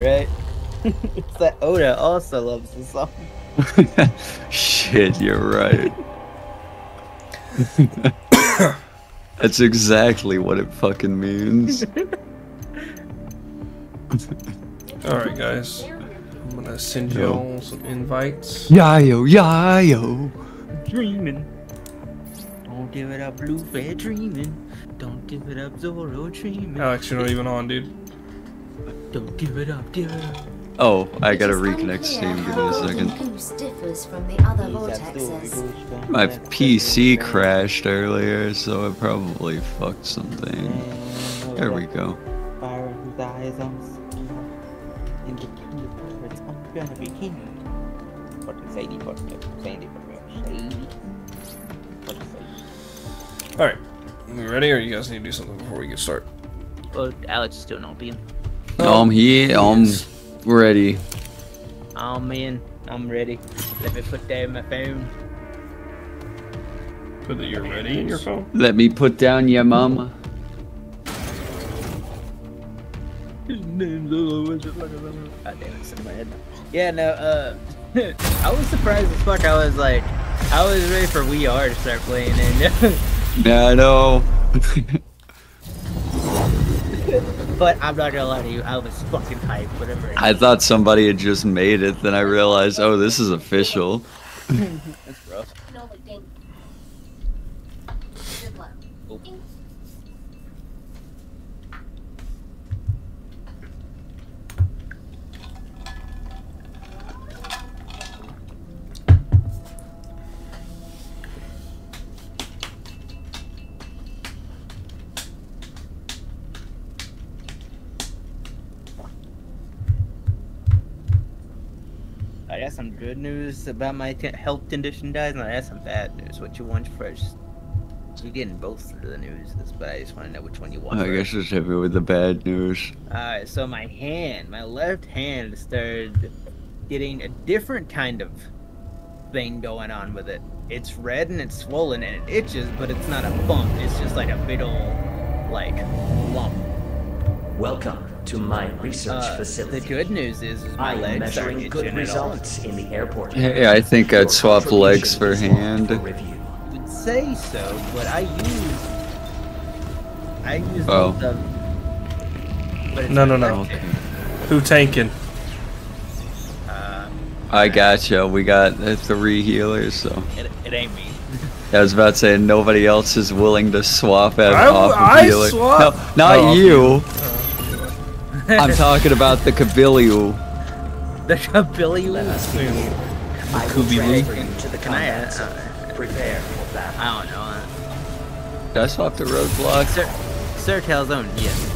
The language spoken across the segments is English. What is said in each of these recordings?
right? it's that Oda also loves the song. Shit, you're right. That's exactly what it fucking means. Alright, guys. I'm gonna send you all some invites. Yayo, yayo. Dreaming. Don't give it up, Blue Fair dreaming. Don't give it up, Zoro dreaming. Alex, you're not even on, dude. Don't give it up, give it up. Oh, I gotta reconnect unclear Steam. Give me a second. From the other. My PC crashed earlier, so I probably fucked something. There we go. Fire whose eyes on in the key birds, I'm gonna be king. Fucking Sadie, fucking Sandy, fucking Sadie. Fucking Sadie. Alright. We ready, or you guys need to do something before we get started? Well, Alex is still not being. I'm here. I'm ready. Oh man, I'm ready. Let me put down my phone. Put that you're ready in your phone? Let me put down your mama. His name's God damn it, it's in my head now. Yeah, no, uh, I was surprised as fuck. I was like, I was ready for We Are to start playing, and Yeah, I know. but I'm not gonna lie to you, I was fucking hyped. Whatever. I thought somebody had just made it, then I realized, oh, this is official. That's rough. I got some good news about my t- health condition, guys, and I got some bad news. What you want first? You're getting both of the news, but I just want to know which one you want. I first. guess me with the bad news. Alright, so my hand, my left hand started getting a different kind of thing going on with it. It's red and it's swollen and it itches, but it's not a bump. It's just like a big ol' like lump. Welcome to my research Uh, facility. the good news is, is my I am legs are measuring good itching at all. results in the airport. Hey, I think I'd swap legs for hand. marked for Review. You would say so, but I use I use Oh. both of but No, no, no. like- Who tanking? Uh, I gotcha. We got uh, three healers, so. it, it ain't me. I was about to say nobody else is willing to swap out I- off I a healer. swap- No, not Oh, you. I'm talking about the Kabilyu. the Billy Let us begin. I will Kubi Lee. transfer you to the Can I, uh. Prepare for battle. I don't know. Uh, Did I swap the roadblock? Sir, Sir Calzone, yes.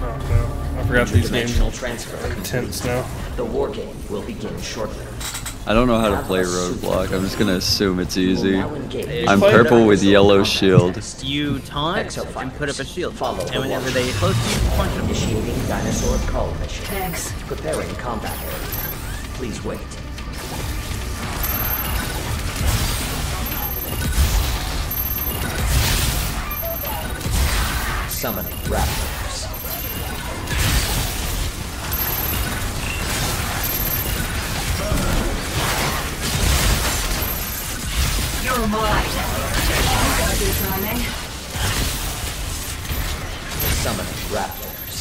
Oh, no. I forgot these names. Interdimensional are transfer. intense now. The war game will begin shortly. I don't know how to play roadblock. I'm just gonna assume it's easy. I'm purple with yellow shield. You taunt and put up a shield. follow the and whenever they get close to you, punch them. Initiating dinosaur call mission. Thanks. Preparing combat area. Please wait. Summoning raptors. You're mine. Good timing. Summoning raptors.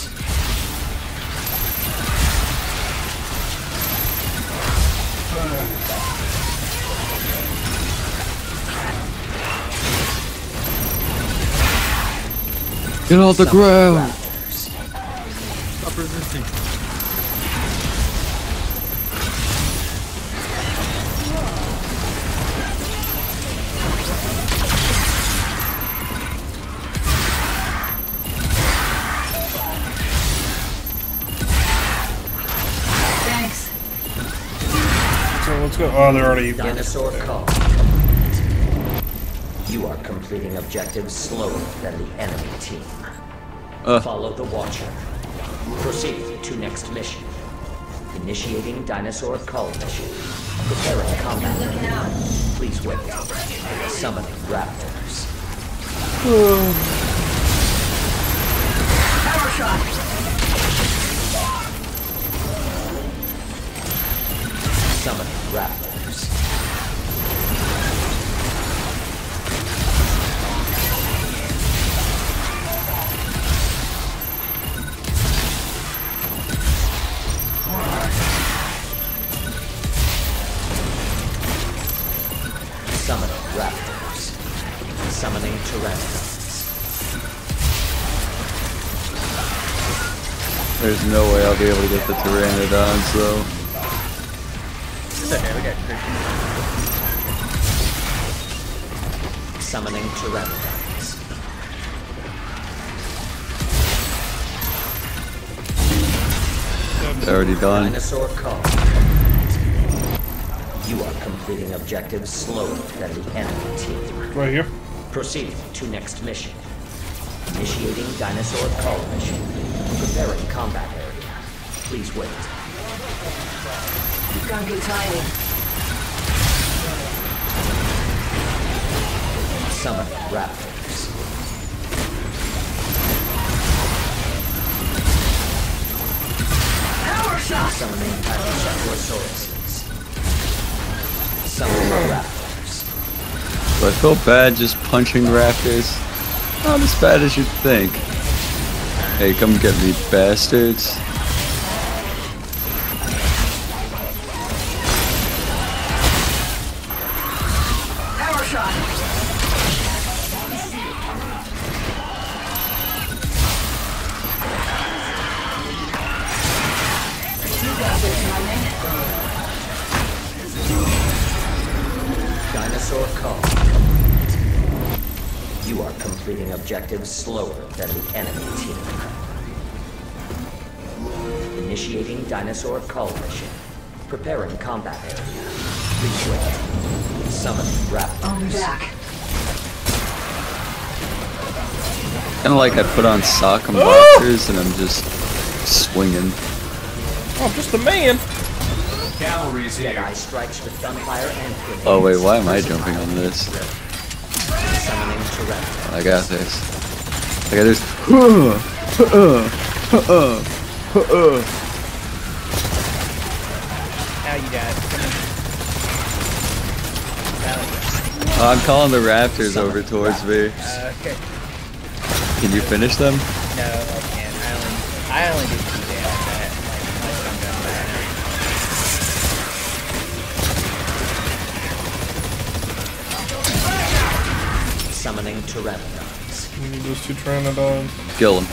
Get off the ground! Stop resisting. Oh, they're already. Dinosaur call. You are completing objectives slower than the enemy team. Uh, Follow the Watcher. Proceed to next mission. Initiating dinosaur call mission. Preparing combat. Looking out. Please wait. Summoning raptors. Power shot. Able to get the Pteranodons though. It's okay, we got Christian. Summoning Pteranodons. It's already done. Dinosaur call. You are completing objectives slower than the enemy team. Right here. Proceed to next mission. Initiating dinosaur call mission. Preparing combat area. Please wait. Got good timing. Summon raptors. Power shot! Summoning Pachycephalosaurus. Summoning raptors. Do I feel bad just punching raptors? Not as bad as you'd think. Hey, come get me, bastards. Slower than the enemy team. Initiating dinosaur call mission. Preparing combat area. Please wait. Summoning raptors. On back. Kinda like I put on sock and boxers and I'm just swinging. Oh, I'm just a man. Cavalry's here. Jedi strikes with gunfire and grenades. Oh wait, why am I jumping on this? Summoning I got this. I got this. Now you got it. Oh, I'm calling the raptors over towards me. Uh, okay. Can you finish them? No, I can't. I only, I only do two damage. I, like, my stun gun. Summoning Pteranodons. We need those two Pteranodons. Kill them.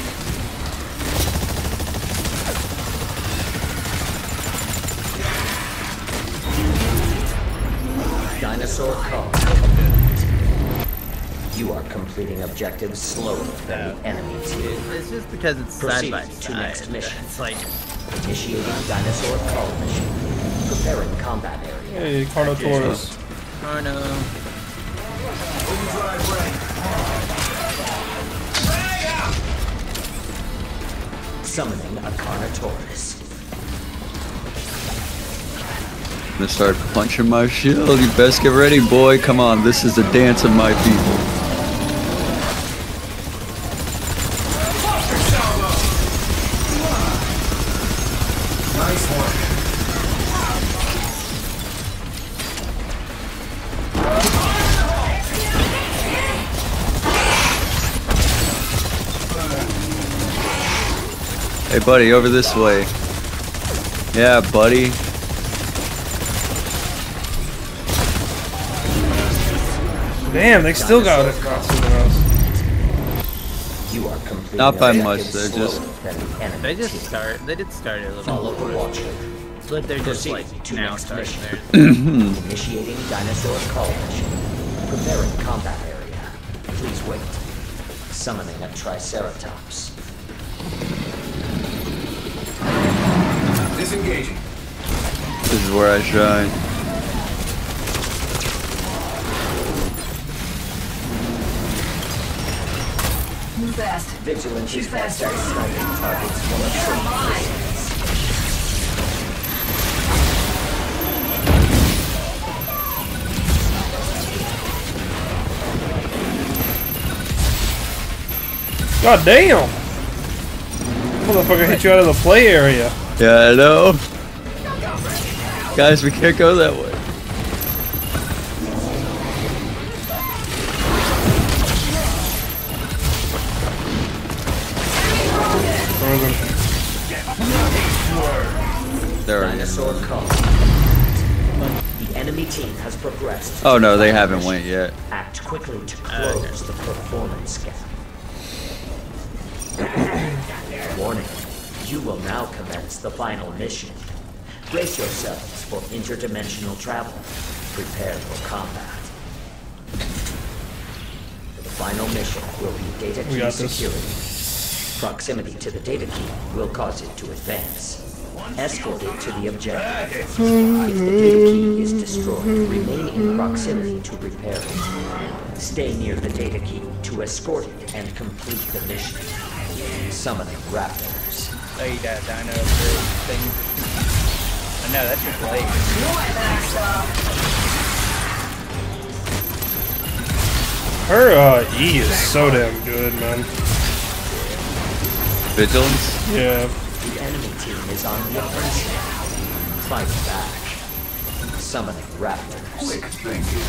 Dinosaur call. You are completing objectives slower than the enemy team. It's just because it's side Proceed by to next mission. It's like Initiating dinosaur call mission. Preparing combat area. Hey, Carnotaurus. oh no. Summoning a Carnotaurus. I'm gonna start punching my shield. You best get ready, boy. Come on, this is the dance of my people. Buddy, over this way. Yeah, buddy. Damn, they still got it. Got something else. You are completing Not by much, they're just- than the enemy They just start. They did start a little Follow bit, Watcher. but they're just like to now next starting mission. Initiating dinosaur call mission. Preparing combat area. Please wait. Summoning a Triceratops. Disengaging. This is where I shine. Move fast. Vigilance is Shoot faster. faster. Sniping targets from a You're safe mine. distance. God damn! Motherfucker hit you out of the play area. Yeah, I know. Guys, we can't go that way. There we go. Dinosaur call. The enemy team has progressed. Oh no, they haven't went yet. Act quickly to close the performance gap. Warning. You will now commence the final mission. Brace yourselves for interdimensional travel. Prepare for combat. The final mission will be data key security. Proximity to the data key will cause it to advance. Escort it to the objective. If the data key is destroyed, remain in proximity to repair it. Stay near the data key to escort it and complete the mission. Summoning raptors. Oh, you got dino thing. I know that's your blade. You're. Her uh, E is so damn good, man. Vigilance? Yeah. The enemy team is on the offensive. Fight back. Summoning raptors. Quick thinking.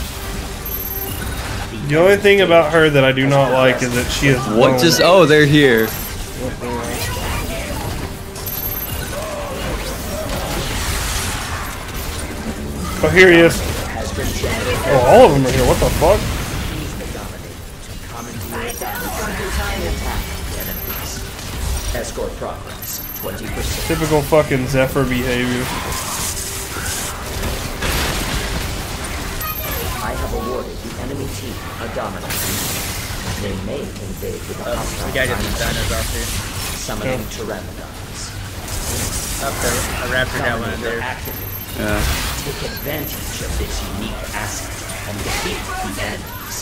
The only thing about her that I do not like is that she is What lone. just? Oh, they're here. Oh, here he is. Has been generated. Oh, all of them are here. What the fuck? Use the dominator to commandeer and attack enemies. Escort progress. 20%. Typical fucking Zephyr behavior. I have awarded the enemy team a dominator. They may invade with a Oh, hostile the guy gets the dinosaur, dinos off here. summoning pteranodons. Up there. A raptor got one in Dominator there. Yeah. Take advantage of this unique asset and defeat the enemies.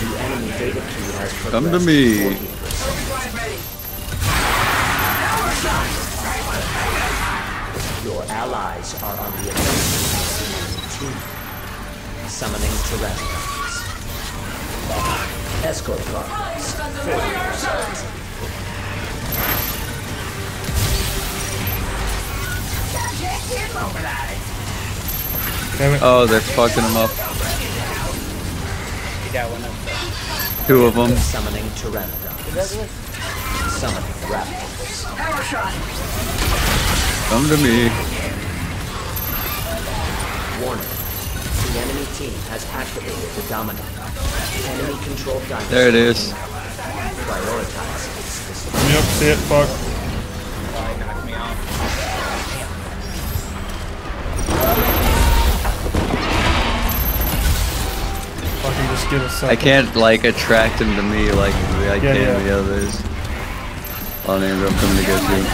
The enemy data key has progressed Come to me. 40%. Your allies are on the offensive. Team. Summoning Pteranodons. Escort progress. 40%. Oh, they're fucking them up. You got one up there. Two of them. Summoning Pteranodons. Summoning Raptors. Power. Come to me. Warning. The enemy team has activated the Dominator. Enemy controlled dinosaur. There it is. Prioritizes the Yep, see it. Fuck. Fucking just give us I can't like attract him to me like I Yeah, can yeah. the others. Oh, Andrew, I'm coming to get you.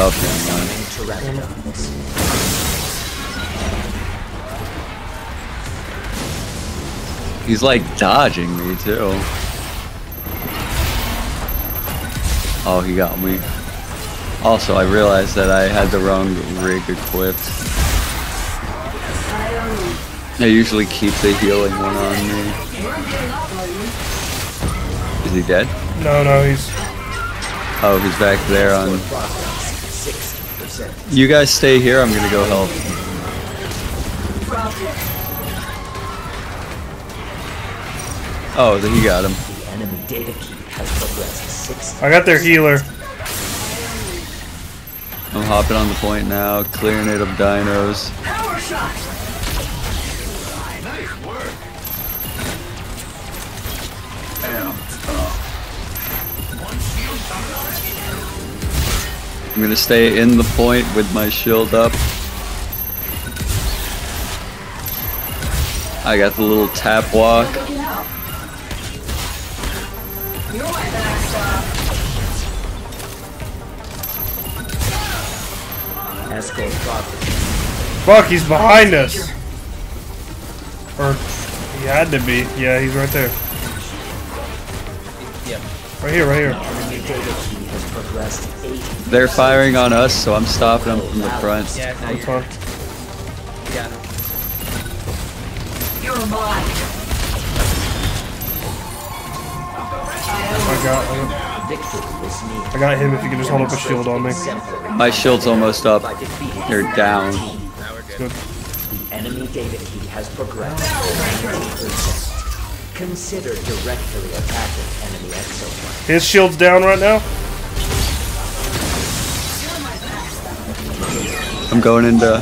Oh, never mind. He's like dodging me too. Oh, he got me. Also, I realized that I had the wrong rig equipped. I usually keep the healing one on me. Is he dead? No, no, he's. Oh, he's back there on. You guys stay here. I'm gonna go help. Oh, then he got him. The enemy data key has progressed 60. I got their healer. I'm hopping on the point now, clearing it of dinos. I'm gonna stay in the point with my shield up. I got the little tap walk. You're my backstop. Escort progress. Fuck, he's behind us. Or he had to be. Yeah, he's right there. Yep. Right here, right here. Enemy data key has progressed 80. They're firing on us, so I'm stopping them from the front. Yeah, no, I'm you're fine. you got him. You're mine. I got, I Victory is near. got, I got him if you can just hold up a shield on me. My shield's almost up. by defeating They're down. Good. Good. The enemy data key has progressed Consider directly attacking enemy exoplanet. His shield's down right now. I'm going into.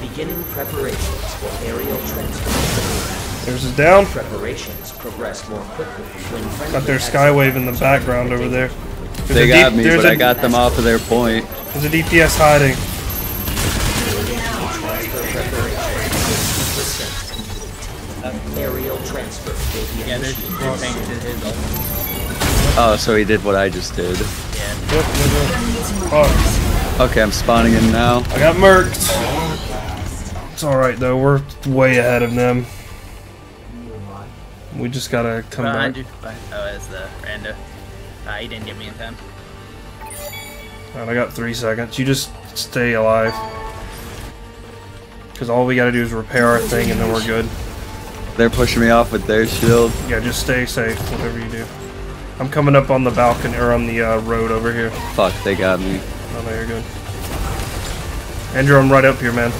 Beginning preparations for aerial transport. There's his down. Preparations progress more quickly when Got their exo- skywave in the background over there. There's They got me, but a- I got them off of their point. There's a DPS hiding. Aerial transfer will be Yeah, there's initiated. to his ult. Oh, so he did what I just did. Yeah. Yep, yep, yep. Fuck. Okay, I'm spawning in now. I got murked. It's alright though, we're way ahead of them. We just gotta come Behind back. you. Behind- Oh, it's the rando. Ah, he didn't get me in time. Alright, I got three seconds. You just stay alive. Because all we gotta do is repair our thing and then we're good. They're pushing me off with their shield. Yeah, just stay safe, whatever you do. I'm coming up on the balcony, or on the uh, road over here. Fuck, they got me. Oh, no, you're good. Andrew, I'm right up here, man.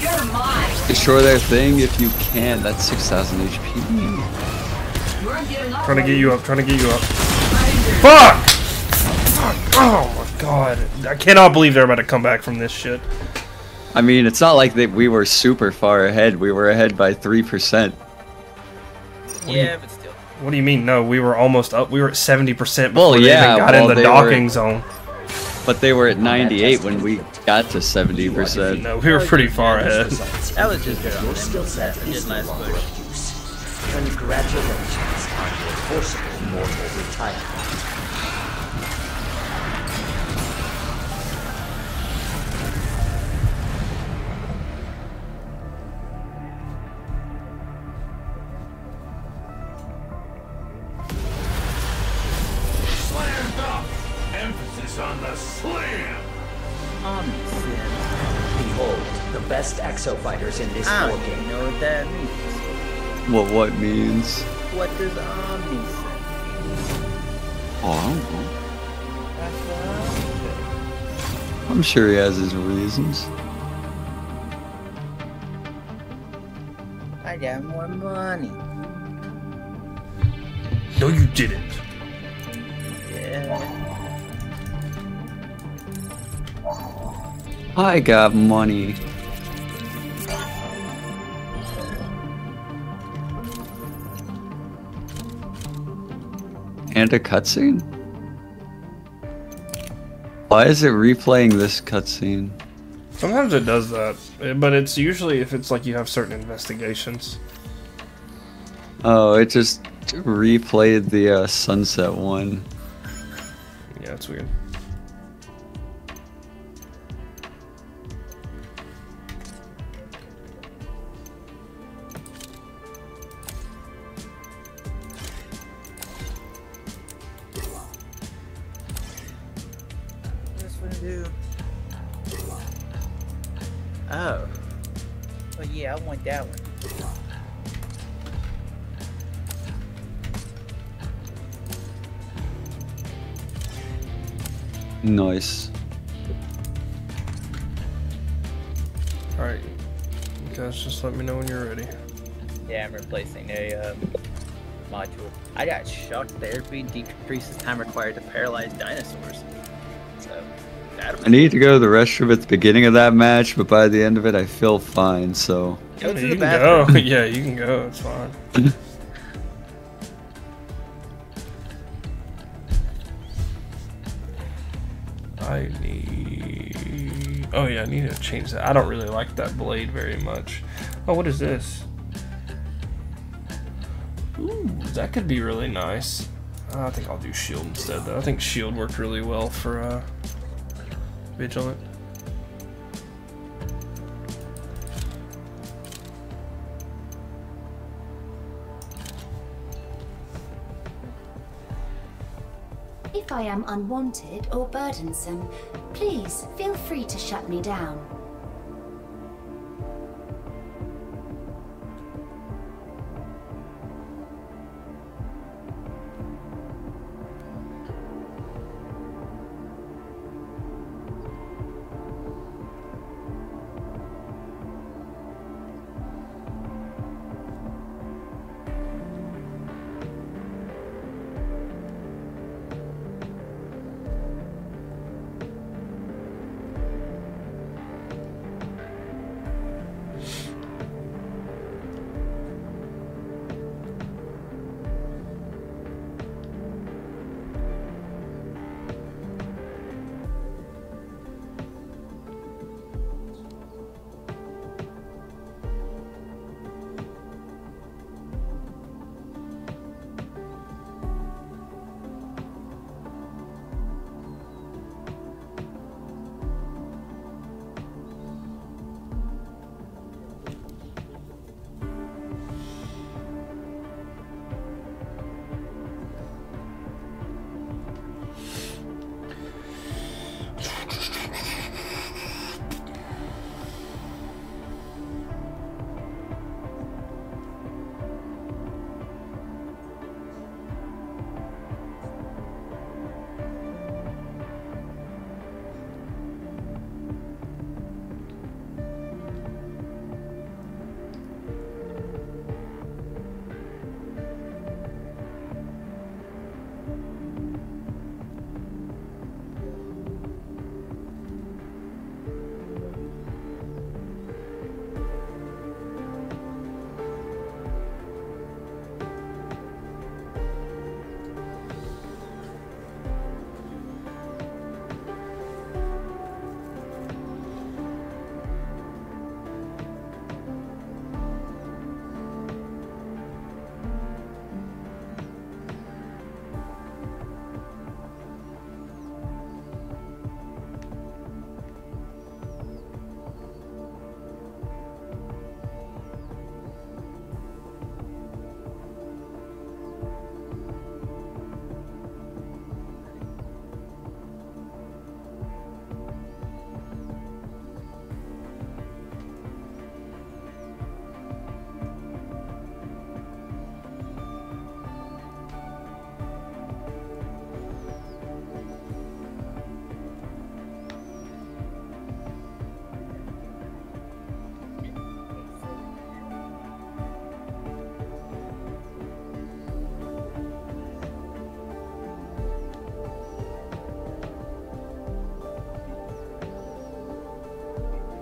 You're mine. Destroy their thing if you can. That's 6,000 HP. We're getting up. Trying to get you up, trying to get you up. Fuck! Fuck! Oh my god. I cannot believe they're about to come back from this shit. I mean, it's not like that we were super far ahead. We were ahead by 3%. Yeah, but still. What do you mean? No, we were almost up. We were at 70% before Well, they yeah, even got well, in the docking were- zone. But they were at 98 when we got to 70%. No, we were pretty far ahead. That was just good your skill set That is last push. Congratulations on your forcible mortal retirement. What what means? What does omniscient mean? Oh, I don't know. That's what I'm I'm sure he has his reasons. I got more money. No, you didn't. Yeah. I got money. And a cutscene? Why is it replaying this cutscene? Sometimes it does that, eh, but it's usually if it's like you have certain investigations. Oh, it just replayed the uh, sunset one. Yeah, it's weird. Shock therapy decreases time required to paralyze dinosaurs. So, I need to go to the restroom at the beginning of that match, but by the end of it, I feel fine, so. Go to you the can bathroom. go. yeah, you can go. It's fine. I need. Oh yeah, I need to change that. I don't really like that blade very much. Oh, what is this? Ooh, that could be really nice. Uh, I think I'll do shield instead, though. I think shield worked really well for uh, vigilant. If I am unwanted or burdensome, please feel free to shut me down.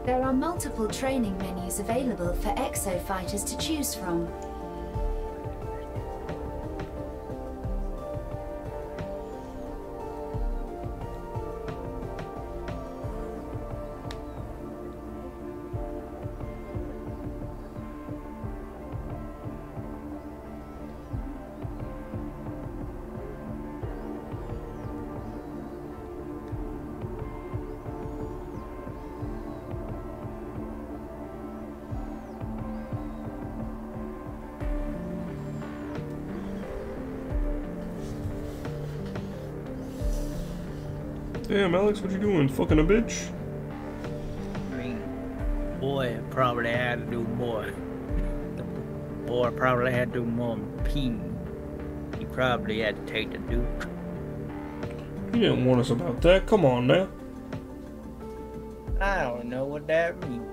There are multiple training menus available for exo fighters to choose from. Damn, Alex, what you doing? Fucking a bitch? I mean, boy probably had to do more. The Boy probably had to do more peeing. He probably had to take the Duke. You didn't warn us about that. Come on now. I don't know what that means.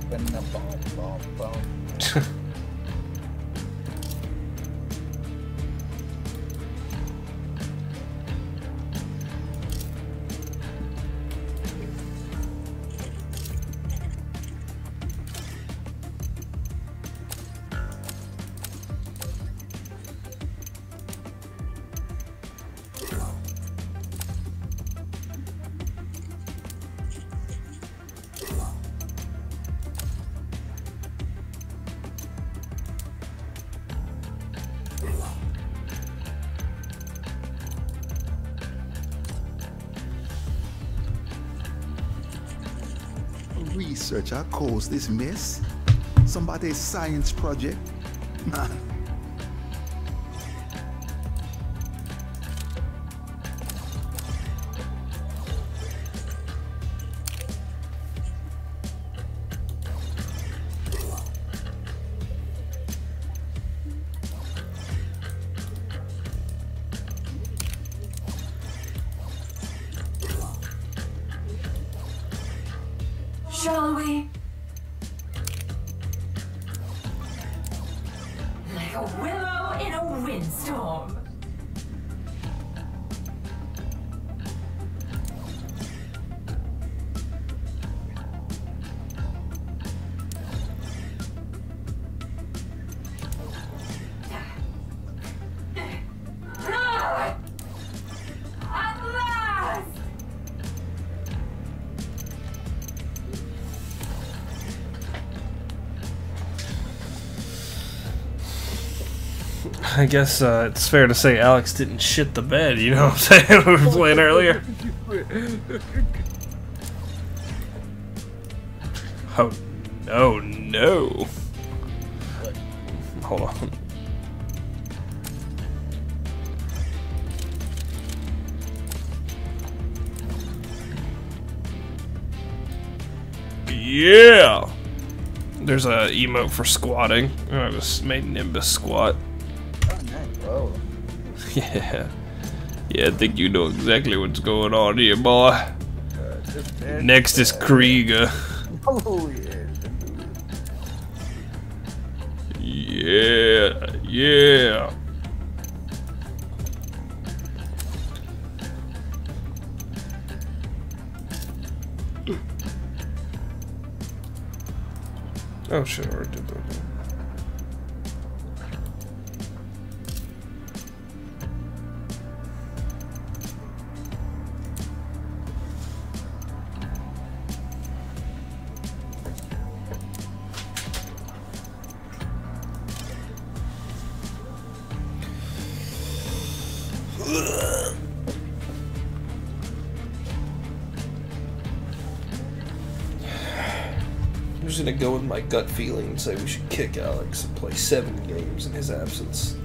Is dropping the bomb, bomb, bomb. Researcher caused this mess? Somebody's science project? I guess uh, it's fair to say Alex didn't shit the bed, you know what I'm saying? we were playing earlier. Oh, no, no. Hold on. Yeah! There's a emote for squatting. I just made Nimbus squat. Yeah. Yeah, I think you know exactly what's going on here, boy. Uh, Next is Krieger. Gut feeling say we should kick Alex and play seven games in his absence.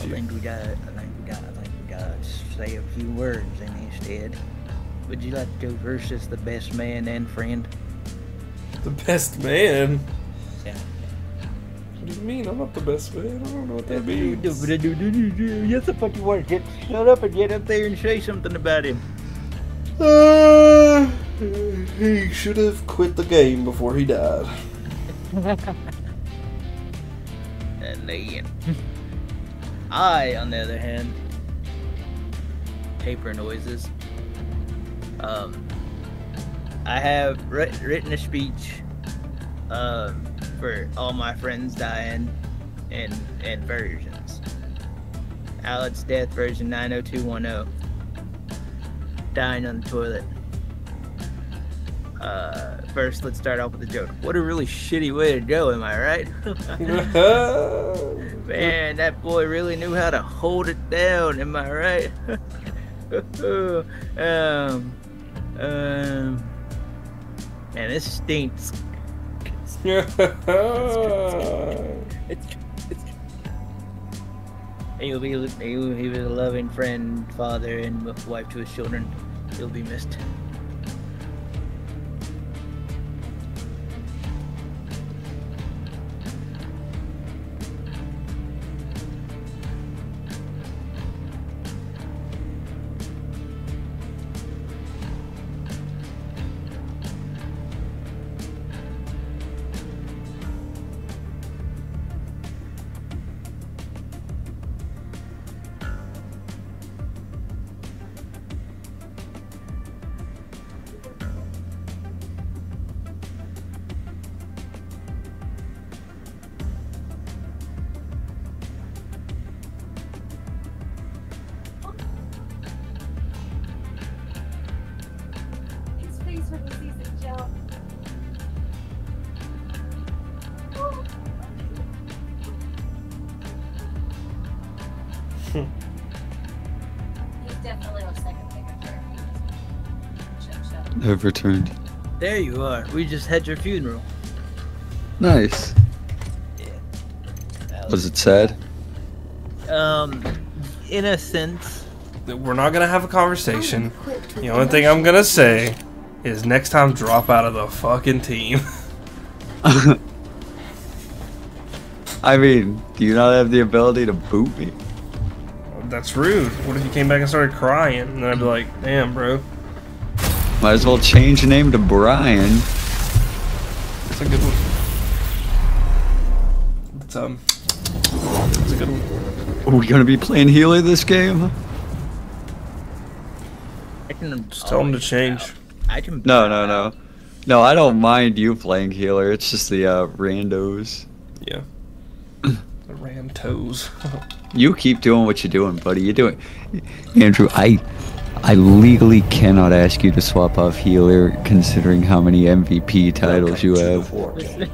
I you. think we got. I think we got. I think we got to say a few words in his stead. Would you like to go versus the best man and friend? The best man? Yeah. What do you mean? I'm not the best man. I don't know what that Yes, means. the fuck you are. Get shut up and get up there and say something about him. Uh, he should have quit the game before he died. And then, I, on the other hand, paper noises. Um, I have writ- written a speech um, for all my friends dying in, in versions. Alex Death version 90210. Dying on the toilet. Uh, first, let's start off with a joke. What a really shitty way to go, am I right? Man, that boy really knew how to hold it down. Am I right? um, um, man, this stinks. It's, it's. He will be. He will, he was a loving friend, father, and wife to his children. He'll be missed. Shut. Have returned. There you are. We just had your funeral. Nice. Was it sad? Um, in a sense, We're not gonna have a conversation. The only thing I'm gonna say is next time drop out of the fucking team. I mean, do you not have the ability to boot me? That's rude. What if you came back and started crying? And then I'd be like, damn, bro. Might as well change the name to Brian. That's a good one. It's, um, it's a good one. Are we gonna be playing healer this game? I can Just tell him to always- change. I can. No, no, no. No, I don't mind you playing healer. It's just the uh, randos. Yeah. the ram toes. You keep doing what you're doing, buddy. You're doing. Andrew, I, I legally cannot ask you to swap off healer, considering how many MVP titles you Welcome to have. the war game.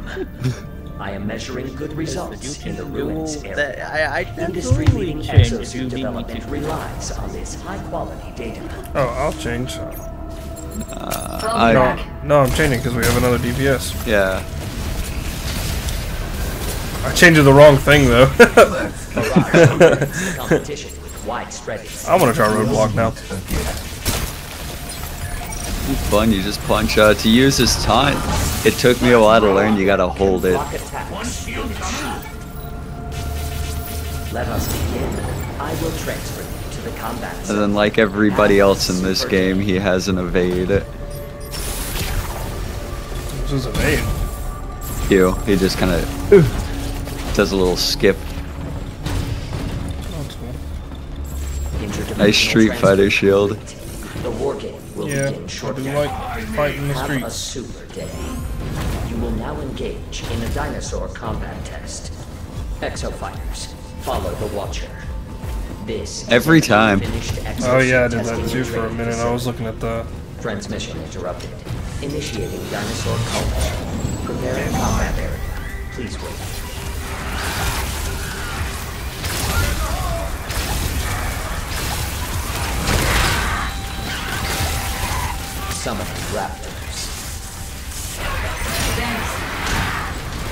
I am measuring good You results in the ruins that. area. I, I Industry-leading change exosuit you need me development relies on this high quality data. oh, I'll change. Uh, I, No, no, I'm changing because we have another DPS. yeah. I changed the wrong thing though. Mirage competition with widespread I'm gonna try roadblock now. It's fun. You just punch. Uh, to use this time, it took me a while to learn. You gotta hold it. block attacks. Let us begin. I will transfer you to the combat And then, like everybody else in this game, he has an evade. This is evade. You. He just kind of does a little skip. Nice Street Fighter shield. The war game will Yeah, begin shortly. like fighting in the Have a super day. You will now engage in a dinosaur combat test. Exo fighters, follow the Watcher. This Every time. Oh yeah, I did that too and for a minute. I was looking at the. Transmission interrupted. Initiating dinosaur culture. Preparing combat area. Please wait. Summoning raptors.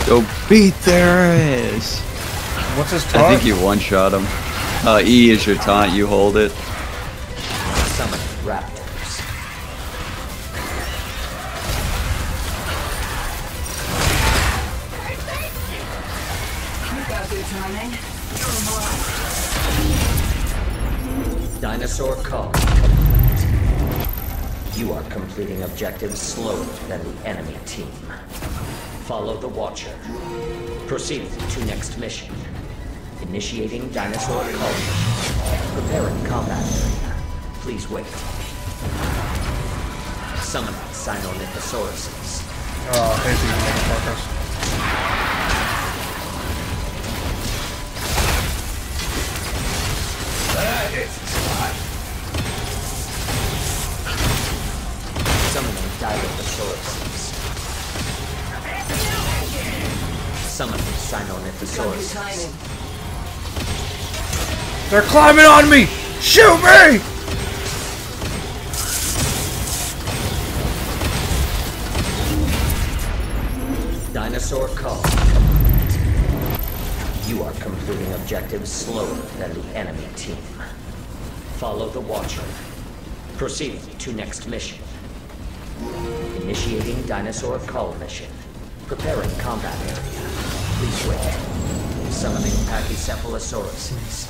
Go beat their ass. What's his I think you one shot him. Uh, E is your taunt. You hold it. Summoning raptors. Completing objectives slower than the enemy team. Follow the Watcher. Proceed to next mission. Initiating dinosaur cull. Preparing combat area. Please wait. Summoning Sinornithosauruses. Oh, hate motherfuckers. Summoning Sinornithosauruses. They're climbing on me! Shoot me! Dinosaur cull. You are completing objectives slower than the enemy team. Follow the Watcher. Proceed to next mission. Initiating dinosaur cull mission. Preparing combat area. Please wait. Summoning Pachycephalosauruses.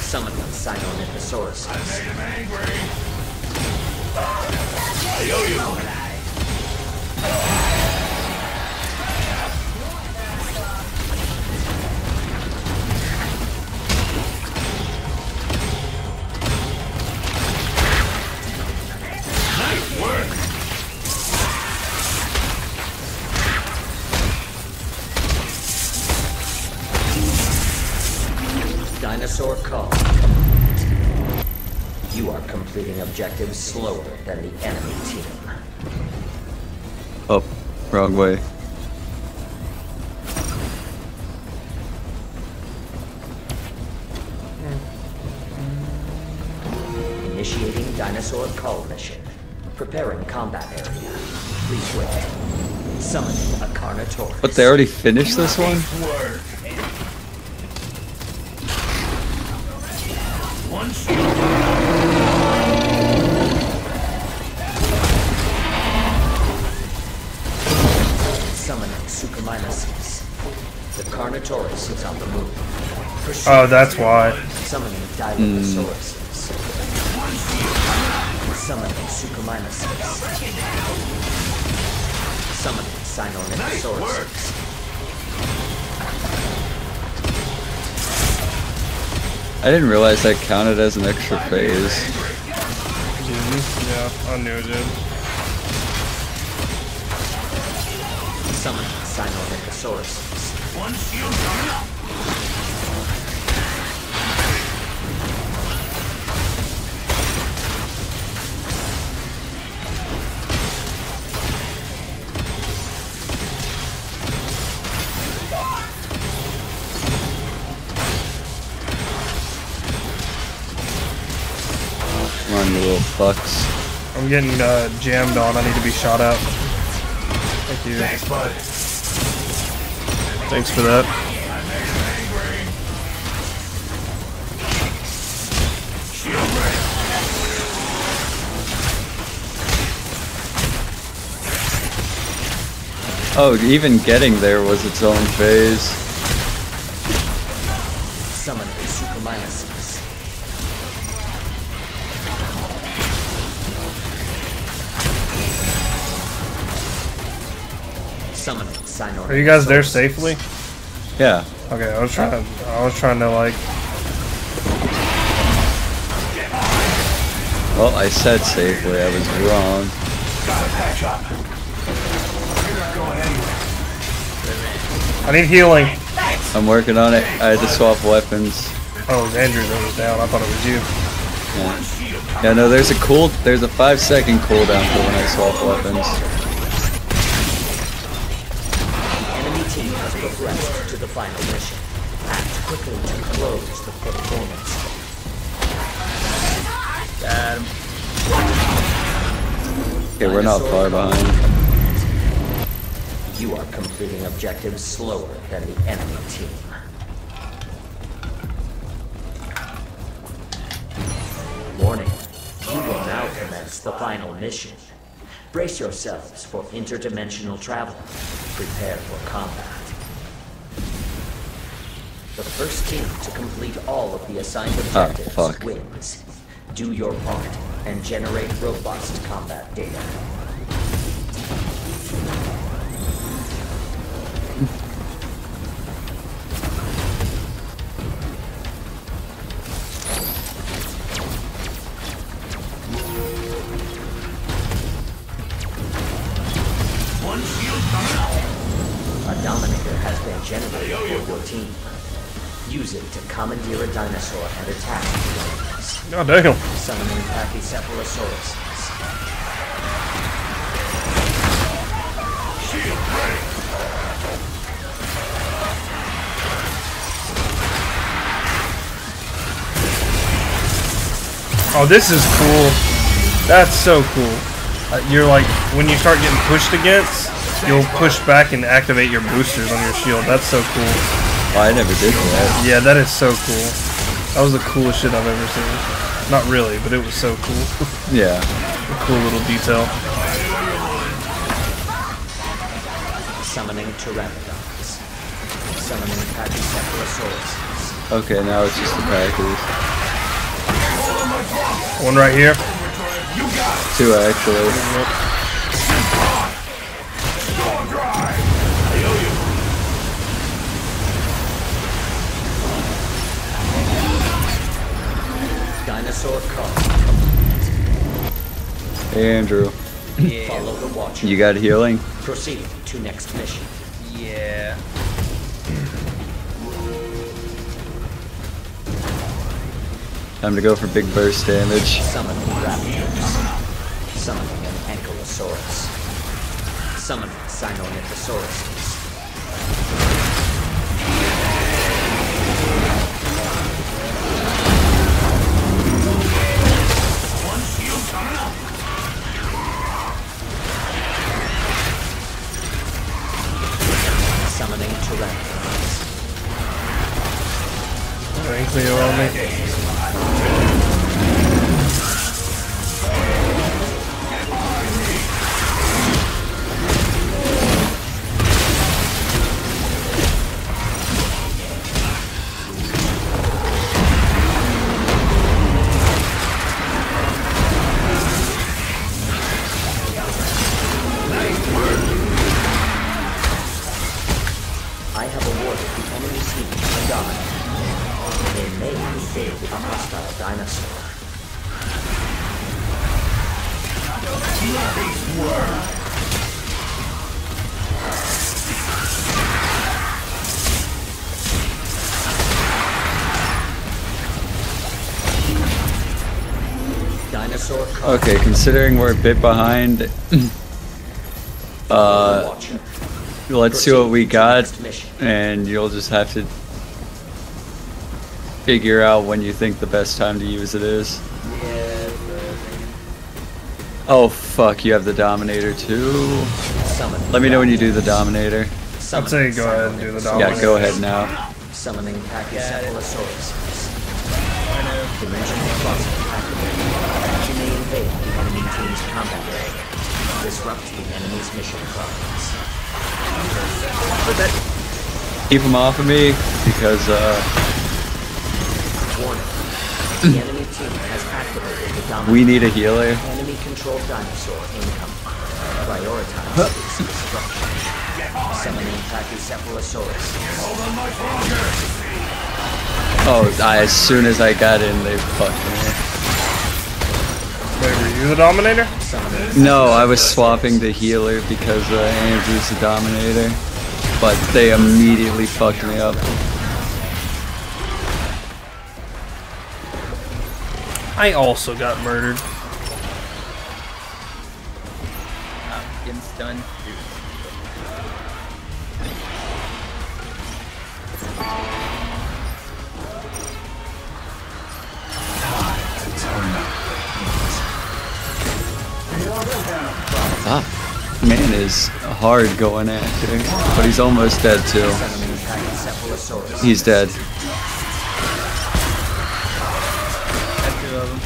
Summoning Sinornithosauruses. Dinosaur cull. You are completing objectives slower than the enemy team. Oh, wrong way. Initiating dinosaur cull mission. Preparing combat area. Please wait. Summoning a Carnotaurus. But they already finished this one? Summoning Suchomimuses. The Carnotaurus is on the move. Oh, that's why. Summoning Dilophosaurus. Summoning Suchomimuses. Summoning Sinornithosaurus. I didn't realize that counted as an extra phase. Yeah, I knew it did. Summoning Sinornithosaurus. One shield fucks. I'm getting uh, jammed on. I need to be shot out. Thank you. Thanks, bud. Thanks for that. Oh, even getting there was its own phase. Are you guys there safely? Yeah. Okay, I was trying. I was trying to like. Well, I said safely. I was wrong. Gotta patch up. You're not going anywhere. I need healing. I'm working on it. I had to swap weapons. Oh, it was Andrew that was down. I thought it was you. Coming Yeah, no, there's a cool, there's a five second cooldown for when I swap weapons. Progressed to the final mission. Act quickly to close the performance. Got him. Okay, we're not far behind. You are completing objectives slower than the enemy team. Warning. You will now commence the final mission. Brace yourselves for interdimensional travel. Prepare for combat. The first team to complete all of the assigned Ah, objectives fuck. wins. Do your part and generate robust combat data. Enemies. Oh damn. Summoning Pachycephalosaurus. Shield ready. Oh, this is cool. That's so cool. Uh, you're like when you start getting pushed against, you'll push back and activate your boosters on your shield. That's so cool. Oh, I never did that. Yeah, that is so cool. That was the coolest shit I've ever seen. Not really, but it was so cool. Yeah. A cool little detail. Summoning Pteranodons. Summoning Pachycephalosaurus. Okay, now it's just the Packers. One right here. Two actually. Hey Andrew, Yeah. Follow the Watcher. you got healing? Proceed to next mission. Yeah. Time to go for big burst damage. Summoning Raptors. Summoning an Ankylosaurus. Summon Sinornithosaurus. Considering we're a bit behind, uh, let's see what we got, and you'll just have to figure out when you think the best time to use it is. Oh fuck, you have the Dominator too? Let me know when you do the Dominator. I'd say go ahead and do the dominant. Yeah, go ahead now. Summoning Pachycephalosaurus. Dimensional Keep him off of me, because, uh, Warning. The enemy team has activated the dominant. we need a healer. Enemy controlled dinosaur incoming. Prioritize its destruction. Summoning Pachycephalosaurus. Oh, I, as soon as I got in, they fucked me. Wait, were you the Dominator? No, I was swapping the healer because uh, Andrew's the Dominator, but they immediately fucked me up. I also got murdered. Uh, getting stunned. Hard going after, but he's almost dead too. He's dead. Got two of them.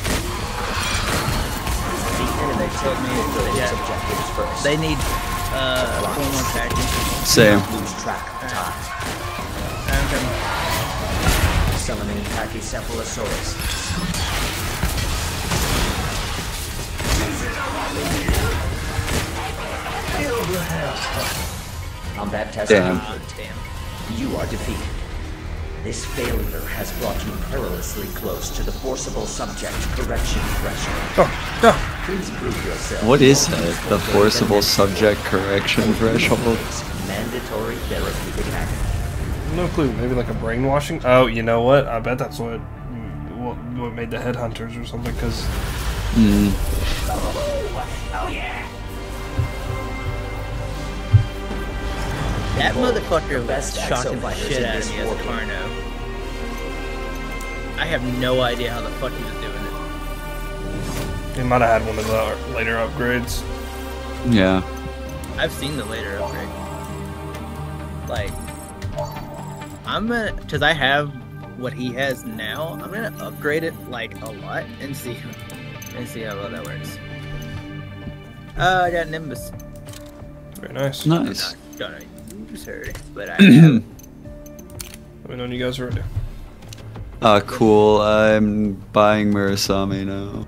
They told me Those yeah, objectives first. they need uh, one more package. Same. Track of time. I'm. Summoning Pachycephalosaurus. Combat test Damn. Complete. damn. You are defeated. This failure has brought you perilously close to the forcible subject correction threshold. Oh, no. Please prove yourself. What is that? The forcible subject correction threshold? Mandatory therapeutic action. No clue. Maybe like a brainwashing? Oh, you know what? I bet that's what what, what made the headhunters or something, because Hmm. That motherfucker was best shocking the exofighters shit in out this of me as a. Carno. I have no idea how the fuck he was doing it. He might have had one of the later upgrades. Yeah. I've seen the later upgrade. Like, I'm gonna, cause I have what he has now. I'm gonna upgrade it like a lot and see, and see how well that works. Uh, I got Nimbus. Very nice. Nice. Not gonna use her, but I have. Let me know when you guys are ready. Ah, cool. I'm buying Murasame now.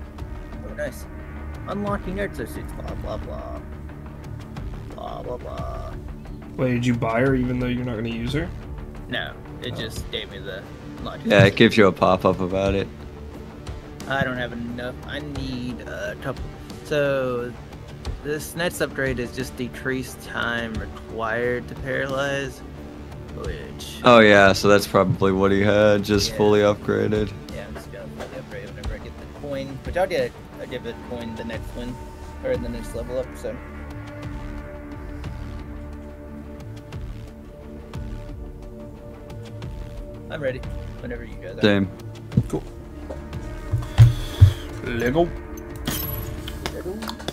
oh, nice. Unlocking exosuits. Blah blah blah. Blah blah blah. Wait, did you buy her even though you're not going to use her? No, it just gave me the unlocking. Yeah, it gives you a pop-up about it. I don't have enough. I need a couple. So, this next upgrade is just decreased time required to paralyze, which... Oh yeah, so that's probably what he had, just yeah. fully upgraded. Yeah, I'm just gonna fully upgrade whenever I get the coin, which I'll get, I'll get the coin the next one, or the next level up, so... I'm ready, whenever you guys are. Same. Cool. Lego. Lego.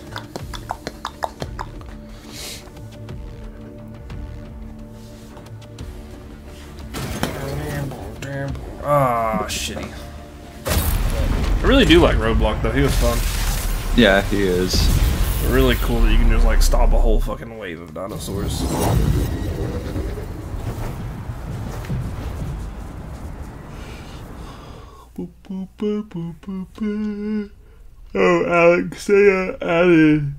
Shitty. I really do like Roadblock though. He was fun. Yeah, he is. Really cool that you can just like stop a whole fucking wave of dinosaurs. Oh, Alex, they uh, added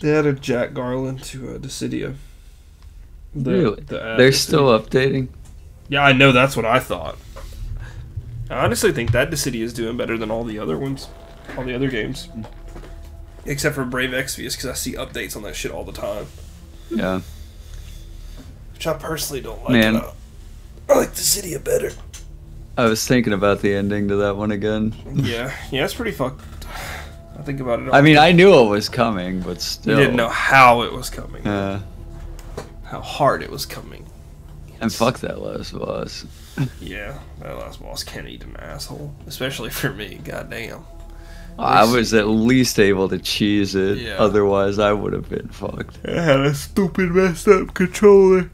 they added Jack Garland to uh, Dissidia. The- really? the They're still updating. Yeah, I know. That's what I thought. I honestly think that Dissidia is doing better than all the other ones, all the other games, except for Brave Exvius because I see updates on that shit all the time, Yeah. which I personally don't like. Man. I like Dissidia better. I was thinking about the ending to that one again. yeah, yeah, it's pretty fucked. I think about it. All I mean, the I knew it was coming, but still, you didn't know how it was coming, Uh, how hard it was coming. And fuck that last boss. Yeah, that last boss can eat an asshole, especially for me. Goddamn. I was at least able to cheese it. Yeah. Otherwise, I would have been fucked. I had a stupid messed up controller.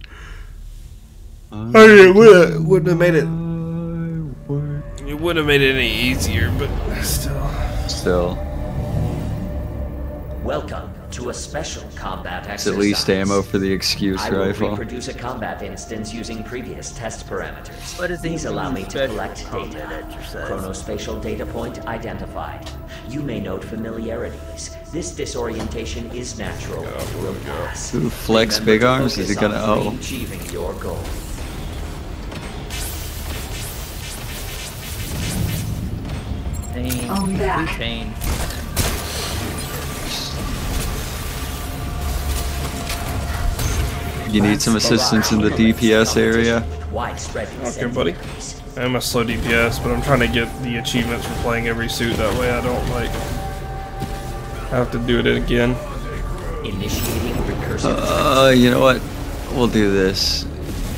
I I mean, it would wouldn't have made it. It wouldn't have made it any easier, but still. Still, Welcome to a special combat it's exercise. at least ammo for the excuse I will rifle. reproduce a combat instance using previous test parameters. What is These allow me to collect data. exercise? Chronospatial data point identified. You may note familiarities. This disorientation is natural and will pass. Ooh, flex Remember big arms? Is he gonna- oh. Achieving your goal. Pain. I'm back. Pain. You need some assistance in the DPS area? Okay, buddy. I'm a slow DPS, but I'm trying to get the achievements for playing every suit. That way, I don't like have to do it again. Initiating recursive Uh, you know what? We'll do this.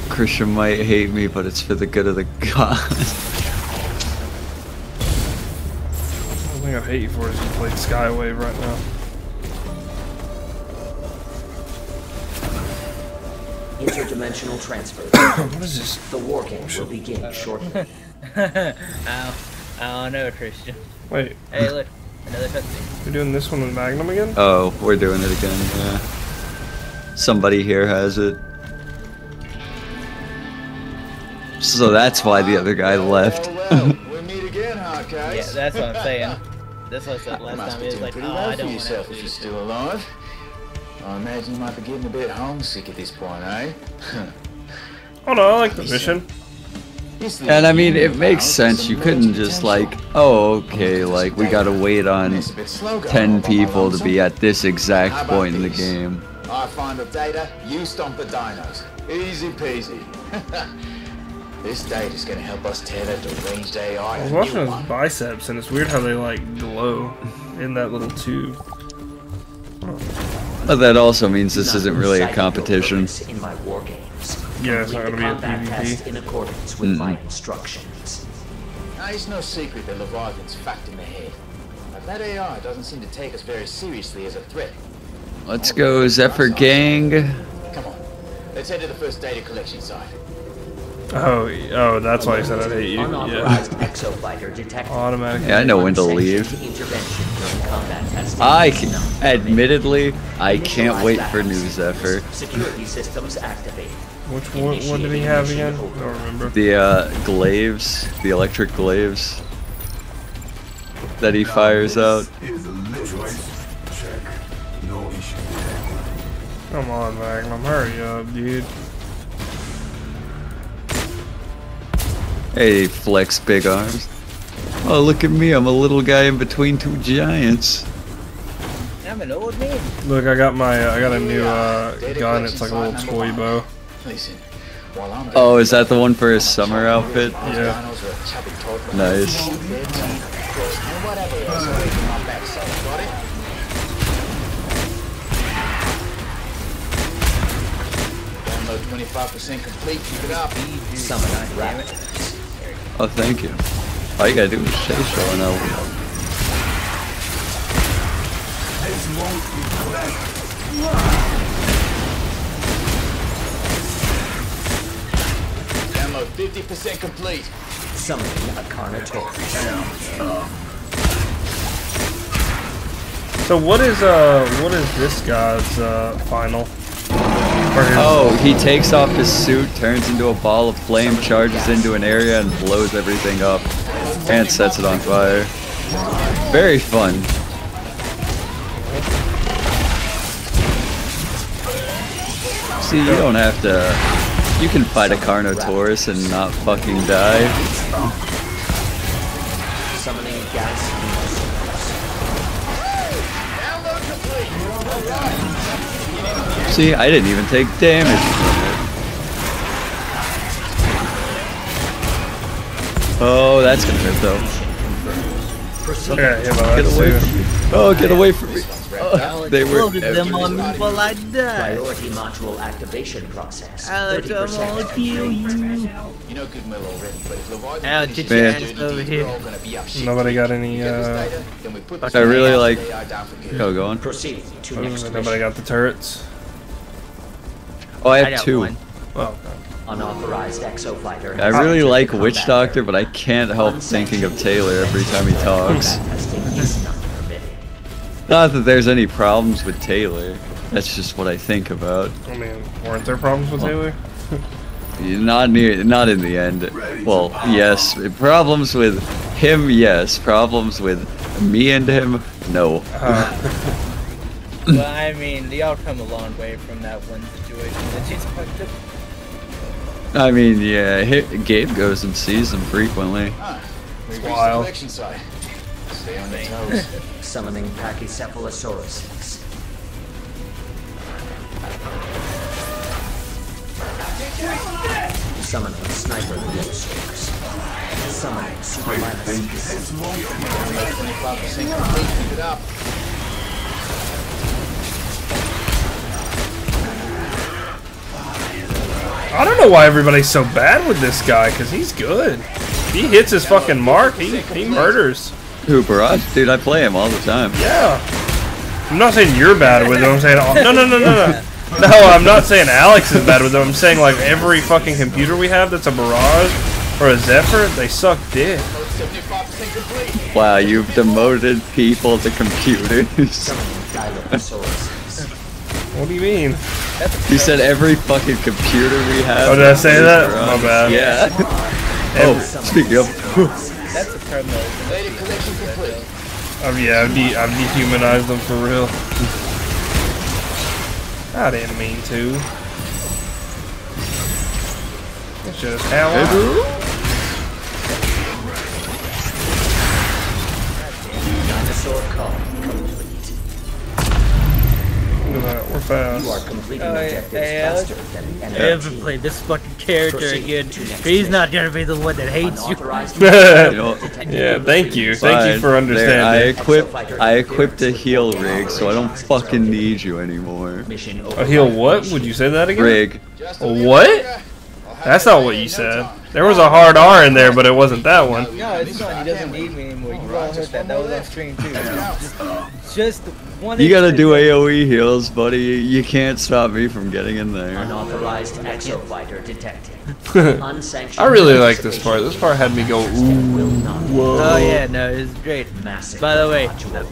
Christian might hate me, but it's for the good of the cause. The thing I hate you for is you played Skywave right now. Interdimensional transfer. What is this? The war game will begin shortly. Ow. I don't know, Christian. Wait, Hey, look. Another cutscene. you're doing this one with Magnum again? Oh, we're doing it again, yeah. Somebody here has it. So that's why the other guy oh, left. Well, we meet again, huh, guys? Yeah, that's what I'm saying. That's what I said last must time. be It was doing like, pretty oh, well I for don't want yourself if you're still alive. I imagine you might be getting a bit homesick at this point, eh? Oh no, I like the mission. And I mean, it makes sense. You couldn't just like, oh, okay, like we gotta wait on It's a bit slow going 10 all by my people to be at this exact point in the game. I find the data, you stomp the dinos. Easy peasy. this data's gonna help us tear that deranged AI I was a watching his biceps, and it's weird how they like glow in that little tube. But that also means this isn't really a competition. purpose In my war games. Yeah, it's not Complete gonna be a PvP. test in accordance with my mm-hmm. instructions. Now, it's no secret that Leviathan's fact in the head. But that AR doesn't seem to take us very seriously as a threat. Let's go, Zephyr Gang. Come on, let's head to the first data collection site. Oh, oh, that's why he said I'd hate you. Unauthorized Yeah. exofighter detected. Automatic. Yeah, I know when to leave. Intervention during combat testing. I can, admittedly, I can't wait for new house. Zephyr. Security systems activated. Which one? What did he have again? Don't remember. The uh, glaives, the electric glaives that he fires out. Is a little check. No issue. Come on, Magnum, hurry up, dude. Hey, flex big arms. Oh, look at me, I'm a little guy in between two giants. I'm an old man. Look, I got my, uh, I got a new uh, gun. It's like a little toy bow. Listen, while I'm Oh, is that the one for his summer outfit? Yeah. Dinos were a chubby toddler. Nice. Their teeth, claws, and whatever else away from my backside, got it? Download 25% complete, keep it up. Summoning raptors. Oh, thank you. All you gotta do is say so, and I'll. Ammo 50% complete. Summoning a Carnotaurus. So what is uh what is this guy's uh final? Oh, he takes off his suit, turns into a ball of flame, charges into an area, and blows everything up, and sets it on fire. Very fun. See, you don't have to. You can fight a Carnotaurus and not fucking die. See, I didn't even take damage from it. Oh, that's gonna hurt though. Okay, yeah, Get away from me. Oh, get away from me. Oh, they were. Loaded them on me while I died. Priority module activation process. Alex, I'm 30% gonna kill you. You know good mill already, but if Leviathan Alex, finishes get your Man. doing over here. we're all gonna be up shit. Nobody got any You get this uh data, then we put I really like. AI down. Oh, go on. Proceed to next nobody got the turrets. Oh, I I have got two. one. Oh, Unauthorized exofighter. I really like Witch Doctor, but I can't help thinking of Taylor every time he talks. Combat testing is not that there's any problems with Taylor. That's just what I think about. I mean, weren't there problems with Taylor? Not near, not in the end. Well, yes. Problems with him, yes. Problems with me and him, no. Uh, well, I mean, they all come a long way from that one situation that you talked about. I mean, yeah. hi- Gabe goes and sees them frequently. Ah, we reached the wild. collection site. Stay on your toes. Summoning Pachycephalosaurus. Summoning Sniper Neosaurus. Summoning Superlinus. 25% complete. Keep it up. I don't know why everybody's so bad with this guy, because he's good. He hits his fucking mark, he, he murders. Who, Barrage? Dude, I play him all the time. Yeah. I'm not saying you're bad with him, I'm saying, no, no, no, no, no. No, I'm not saying Alex is bad with him, I'm saying like every fucking computer we have that's a Barrage or a Zephyr, they suck dick. Wow, you've demoted people to computers. Summoning Dilophosaurus. What do you mean? You said every fucking computer we have. Oh, did I say that? Barrage. My bad. Yeah. oh, speaking of. That's a criminal. Data collection complete. Oh yeah, I've, de- I've dehumanized them for real. I didn't mean to. It's just how I... Dinosaur Cull complete. Look at that, we're fast. You are completing Oh, yeah, objectives hey, Alex. faster than the I enemy haven't played this fucking character Proceed again. He's not gonna be the one that hates you. Unauthorized You know, Yeah, thank you. Thank you fine. for There, I understanding. equipped, I equipped a heal rig, so I don't fucking need you anymore. A heal what? Would you say that again? Rig. Just A a little what? longer. I'll have That's not what you said. There was a hard R in there, but it wasn't that one. No, it's not. He doesn't need me anymore. You all heard that. That was on stream too. Just, just one. You gotta do. AoE heals, buddy. You can't stop me from getting in there. Unauthorized exofighter detected. Unsanctioned. I really like this part. This part had me go, ooh. Will not Oh yeah, no, it's great. Massive By the way,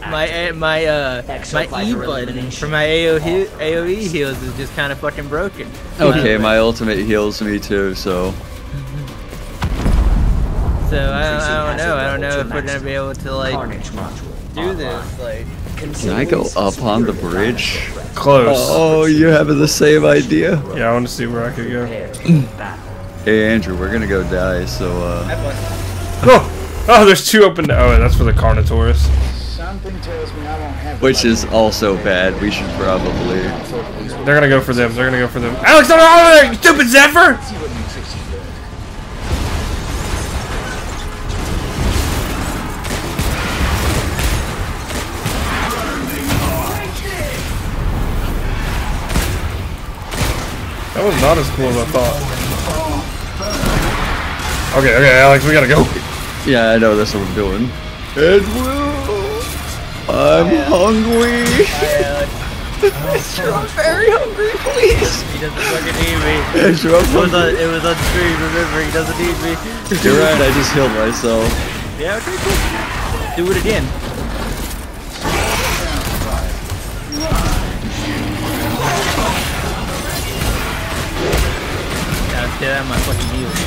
my a- my uh my E button for my AO he- AOE heals is just kind of fucking broken. Okay, my ultimate heals me too, so. So I, I don't know. I don't know if we're gonna be able to like do this. Like, Can I go up on the bridge? Close. Oh, you're having the same idea? Yeah, I want to see where I could go. Prepare for battle. Hey, Andrew, we're gonna go die, so, uh. Oh, oh, there's two open. Oh, that's for the Carnotaurus. Something tells me I won't have Which is also bad. We should probably. They're gonna go for them. They're gonna go for them. Alex, don't over there, you stupid Zephyr! That was not as cool as I thought. Okay, okay, Alex, we gotta go. Yeah, I know that's what I'm doing. Edwin, I'm hungry. Andrew, I'm very hungry, please. He doesn't fucking need me. Andrew, I'm It was on, hungry. it was on stream, remember, he doesn't need me. You're right, I just healed myself. Yeah, okay, cool. Do it again. Stay out my fucking heels.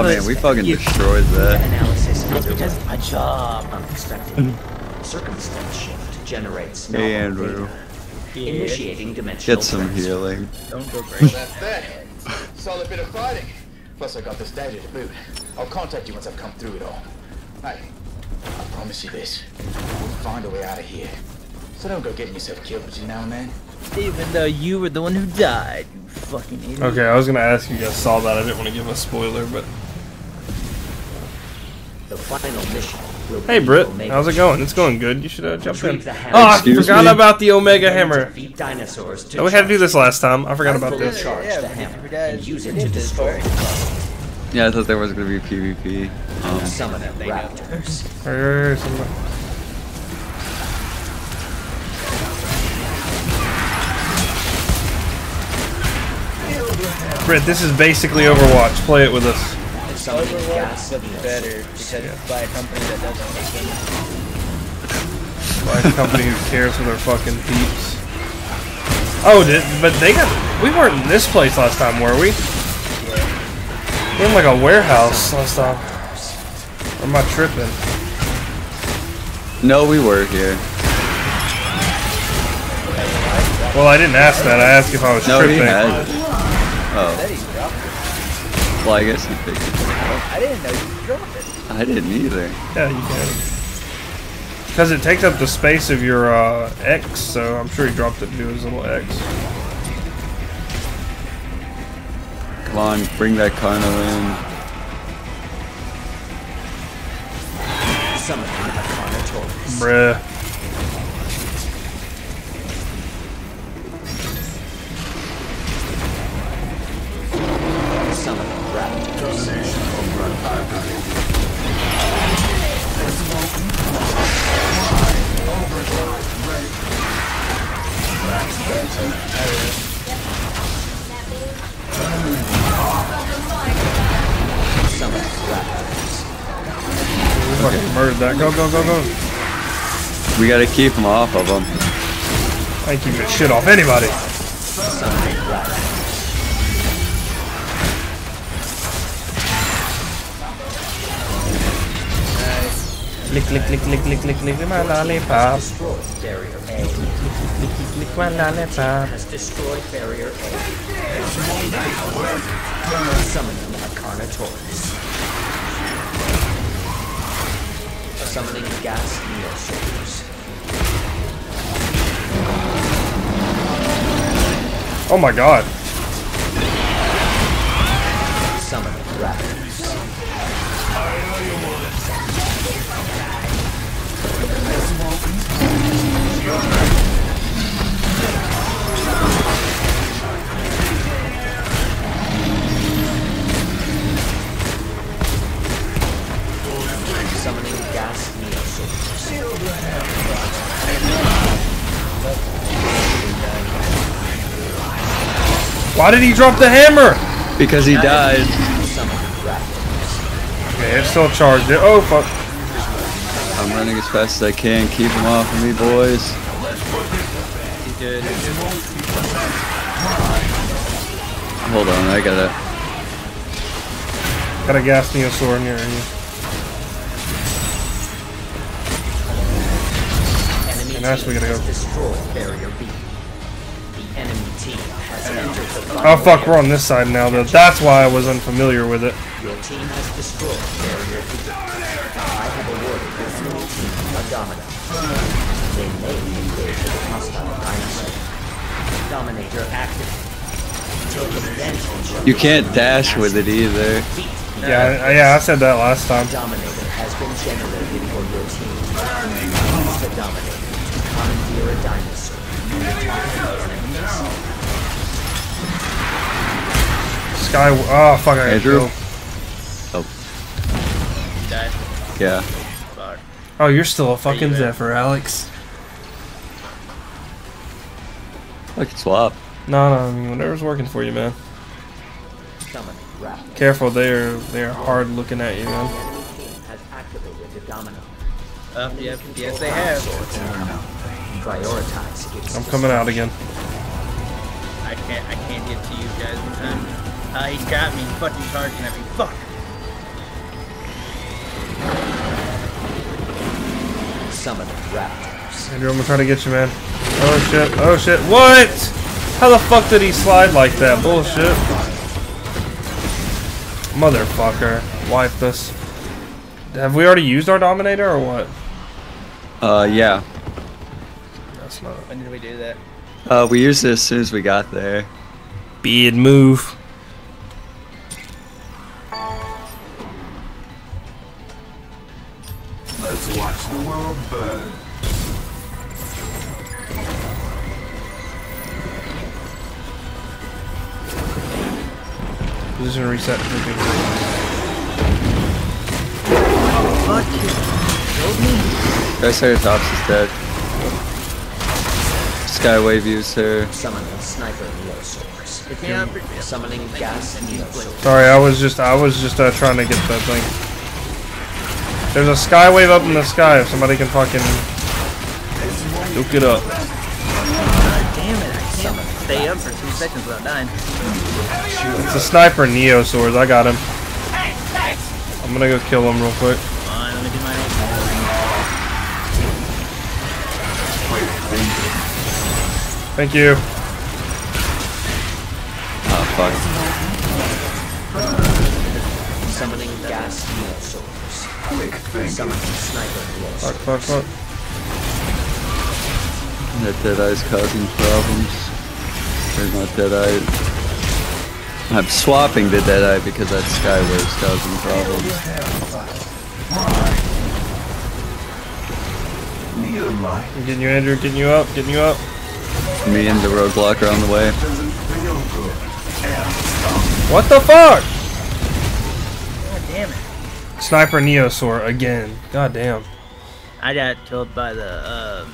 Oh man, we fucking destroyed that. Analysis It's because of my job. unexpected. Circumstance shift generates Hey, Andrew. data, initiating dimensional Get some transfer. healing. Don't go crazy. That's that. Solid bit of fighting. Plus, I got this data to boot. I'll contact you once I've come through it all. Hey, I promise you this. We'll find a way out of here. So don't go getting yourself killed between now and then. Even though you were the one who died, you fucking idiot. Okay, I was gonna ask you guys saw that. I didn't want to give a spoiler, but The final mission will hey, be Britt, Omega how's it going? It's going good. You should uh, jump in. Retrieve the hammer. Oh, I Excuse forgot me? about the Omega Hammer. Dinosaurs Oh, we had to do this last time. I forgot about this. Yeah, the but hammer you guys and use it did to this destroy part- Yeah, I thought there was gonna be PvP. Um, summon They know. raptors. Britt, this is basically Overwatch. Play it with us. Summoning Overwatch gas looks better because it's by a company that doesn't make them. By a company who cares for their fucking peeps. Oh, did, but they got. We weren't in this place last time, were we? We were in like a warehouse last time. Or am I tripping? no, we were here. Well, I didn't ask that. I asked if I was No, he tripping. had. Oh, well, I guess he picked it. I didn't know you dropped it. I didn't either. Yeah, you can. Because it takes up the space of your uh, X, so I'm sure he dropped it to do his little X. Come on, bring that Carno in. Summoning a Carnotaurus. Bruh. Fucking murdered that. Go, go, go, go. We gotta keep him off of him. I ain't keeping shit off anybody. Lick, lick, lick, lick, lick, lick, lick, my lollipop. Barrier A. Lick, lick, lick, my lollipop. Has destroyed barrier A. Summoning a Carnotaurus. Summoning gas neosoldiers. Oh my god. Summoning raptors. Why did he drop the hammer? Because he died. Summoning raptors. Okay, it's still charged. It. Oh fuck. I'm running as fast as I can. Keep him off of me, boys. He's good. Hold on, I gotta. Got a gas neosaur near you. Enemy And that's team we gotta has go. Oh fuck, we're on this side now though. That's why I was unfamiliar with it. Your team has destroyed barrier B. I have Domino. They may engage with a hostile dinosaur. Dominator active. Take advantage of You can't dash with it either. Yeah, I, yeah, I said that last time. Dominator has been generated for your team. Use the Dominator to commandeer a dinosaur. Sky. Oh fuck! I got Andrew? killed. Oh, You died. yeah. Fuck. Oh, you're still a fucking there. Zephyr, Alex. I can swap. No, no, I mean whatever's working for you, man. Summon Raptor. Careful, they're they're hard looking at you, man. Team has activated the Domino. Uh, yep. Yes, they have. Prioritize I'm coming out again. I can't. I can't get to you guys in time. Uh, he's got me fucking charging at me. Fuck. Summon Raptors. Andrew, I'm gonna try to get you, man. Oh shit! Oh shit! What? How the fuck did he slide like that? Bullshit. Motherfucker. Wipe us. Have we already used our Dominator or what? Uh, yeah. That's not. When did we do that? Uh, we used it as soon as we got there. Beard move. Position reset. Freaking. Fuck you. Killed me. Triceratops is dead. Skywave used her. Summoning Sniper Neosaurs. Yeah, I'm Summoning Gas Neosaurs. Sorry, I was just I was just uh, trying to get that thing. There's a skywave up in the sky. If somebody can fucking look it up. Stay up for two seconds without dying. It's a sniper Neosaurs. I got him. I'm gonna go kill him real quick. Fine, let me do my own. Thank you. Oh, fuck. Summoning Gas Neosaurs. Quick thinking. Summoning Sniper Fuck, Neosaurs. fuck, fuck. That Deadeye's causing problems. Or not Deadeye. I'm swapping to Deadeye because that Skywave's causing problems. Need a light. I'm getting you, Andrew. Getting you up. Getting you up. Me and the roadblock are on the way. Doesn't feel good. What the fuck? God damn it. Sniper Neosaur again. God damn. I got killed by the, um,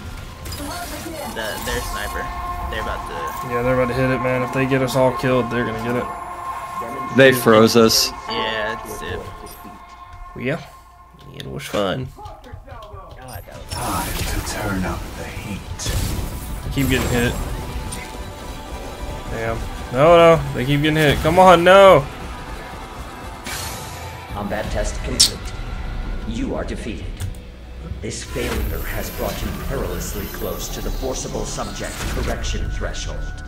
the, their sniper. They're about to, Yeah, they're about to hit it, man. If they get us all killed, they're gonna get it. They froze us. yeah, it's it. Yeah. It was fun. God, was Time to turn up the heat. Keep getting hit. Damn. No, no. They keep getting hit. Come on, no. Combat test complete. You are defeated. This failure has brought you perilously close to the forcible subject correction threshold.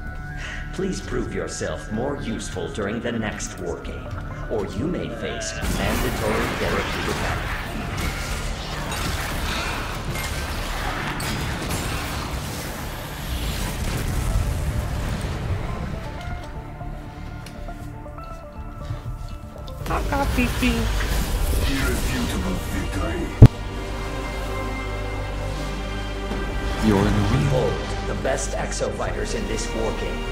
Please prove yourself more useful during the next war game, or you may face mandatory therapeutic action. Irrefutable victory. You're in the lead. Behold, the best exo fighters in this war game.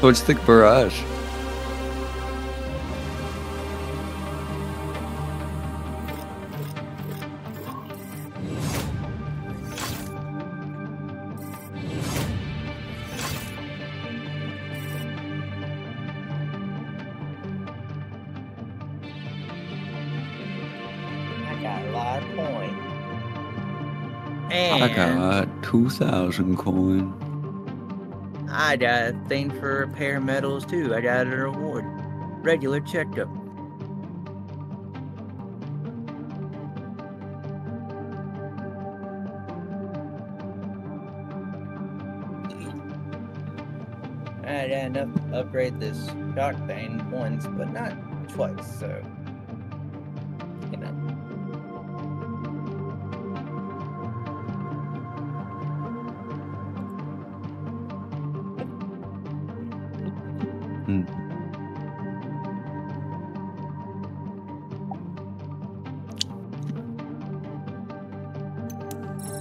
What's the barrage? 2,000 coin. I got a thing for repair medals too. I got a reward. Regular checkup. I had enough upgrade this shock thing once, but not twice, so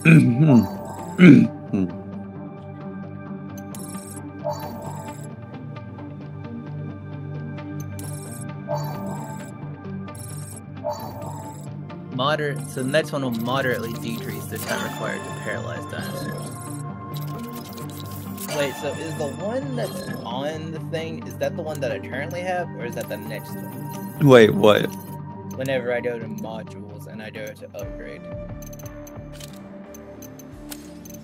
Moderate. So the next one will moderately decrease the time required to paralyze dinosaurs. Wait, so is the one that's on the thing, is that the one that I currently have, or is that the next one? Wait, what? Whenever I go to modules and I go to upgrade.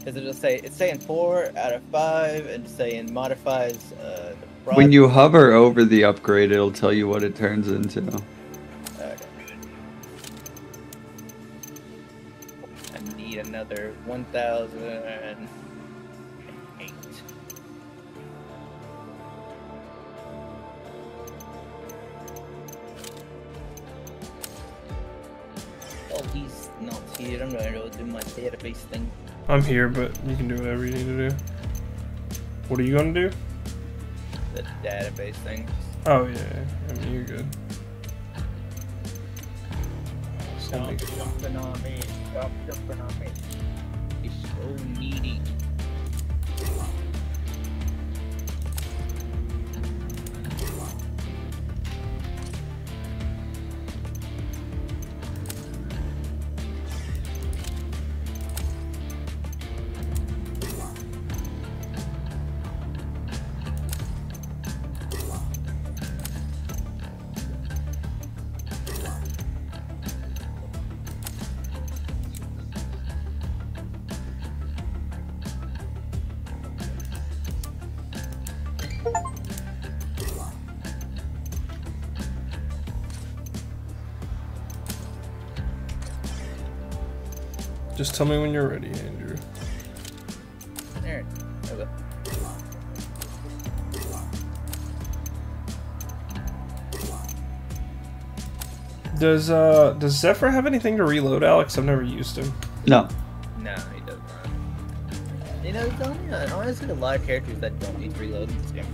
Because it'll say, it's saying 4 out of 5, and saying modifies uh, the When you hover over the upgrade, it'll tell you what it turns into. Okay. I need another 1,008. Oh, he's not here. I'm gonna go do my database thing. I'm here, but you can do whatever you need to do. What are you gonna do? The database thing. Oh yeah, I mean you're good. Stop jumping on me. Stop jumping on me. He's so needy. Just tell me when you're ready, Andrew. There. Okay. Does uh does Zephyr have anything to reload, Alex? I've never used him. No. No, he does not. You know, there's only uh, honestly a lot of characters that don't need to reload in this game.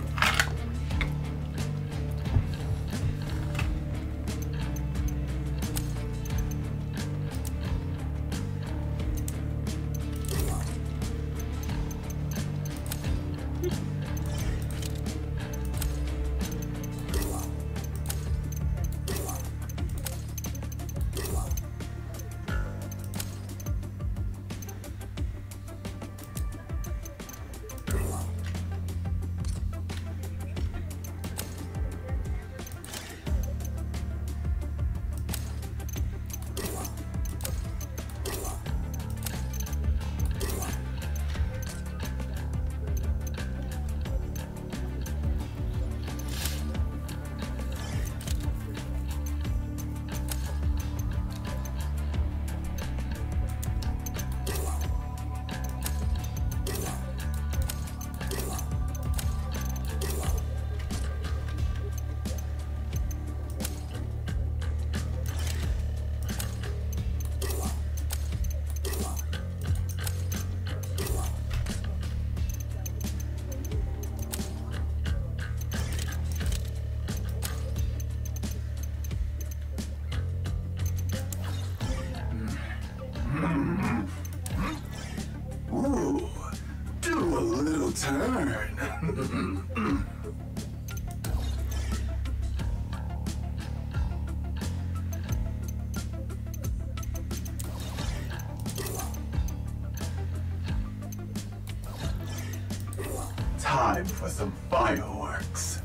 Time for some fireworks.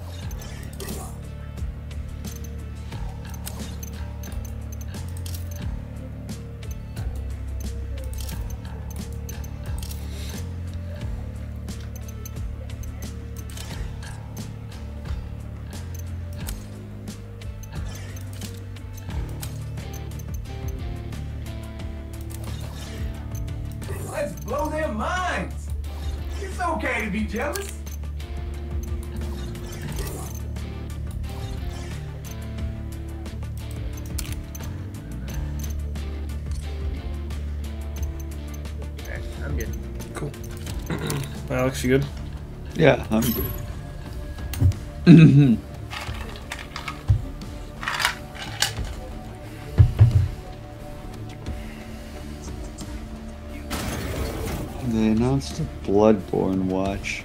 You good? Yeah, I'm good. Mm-hmm. they announced a Bloodborne watch.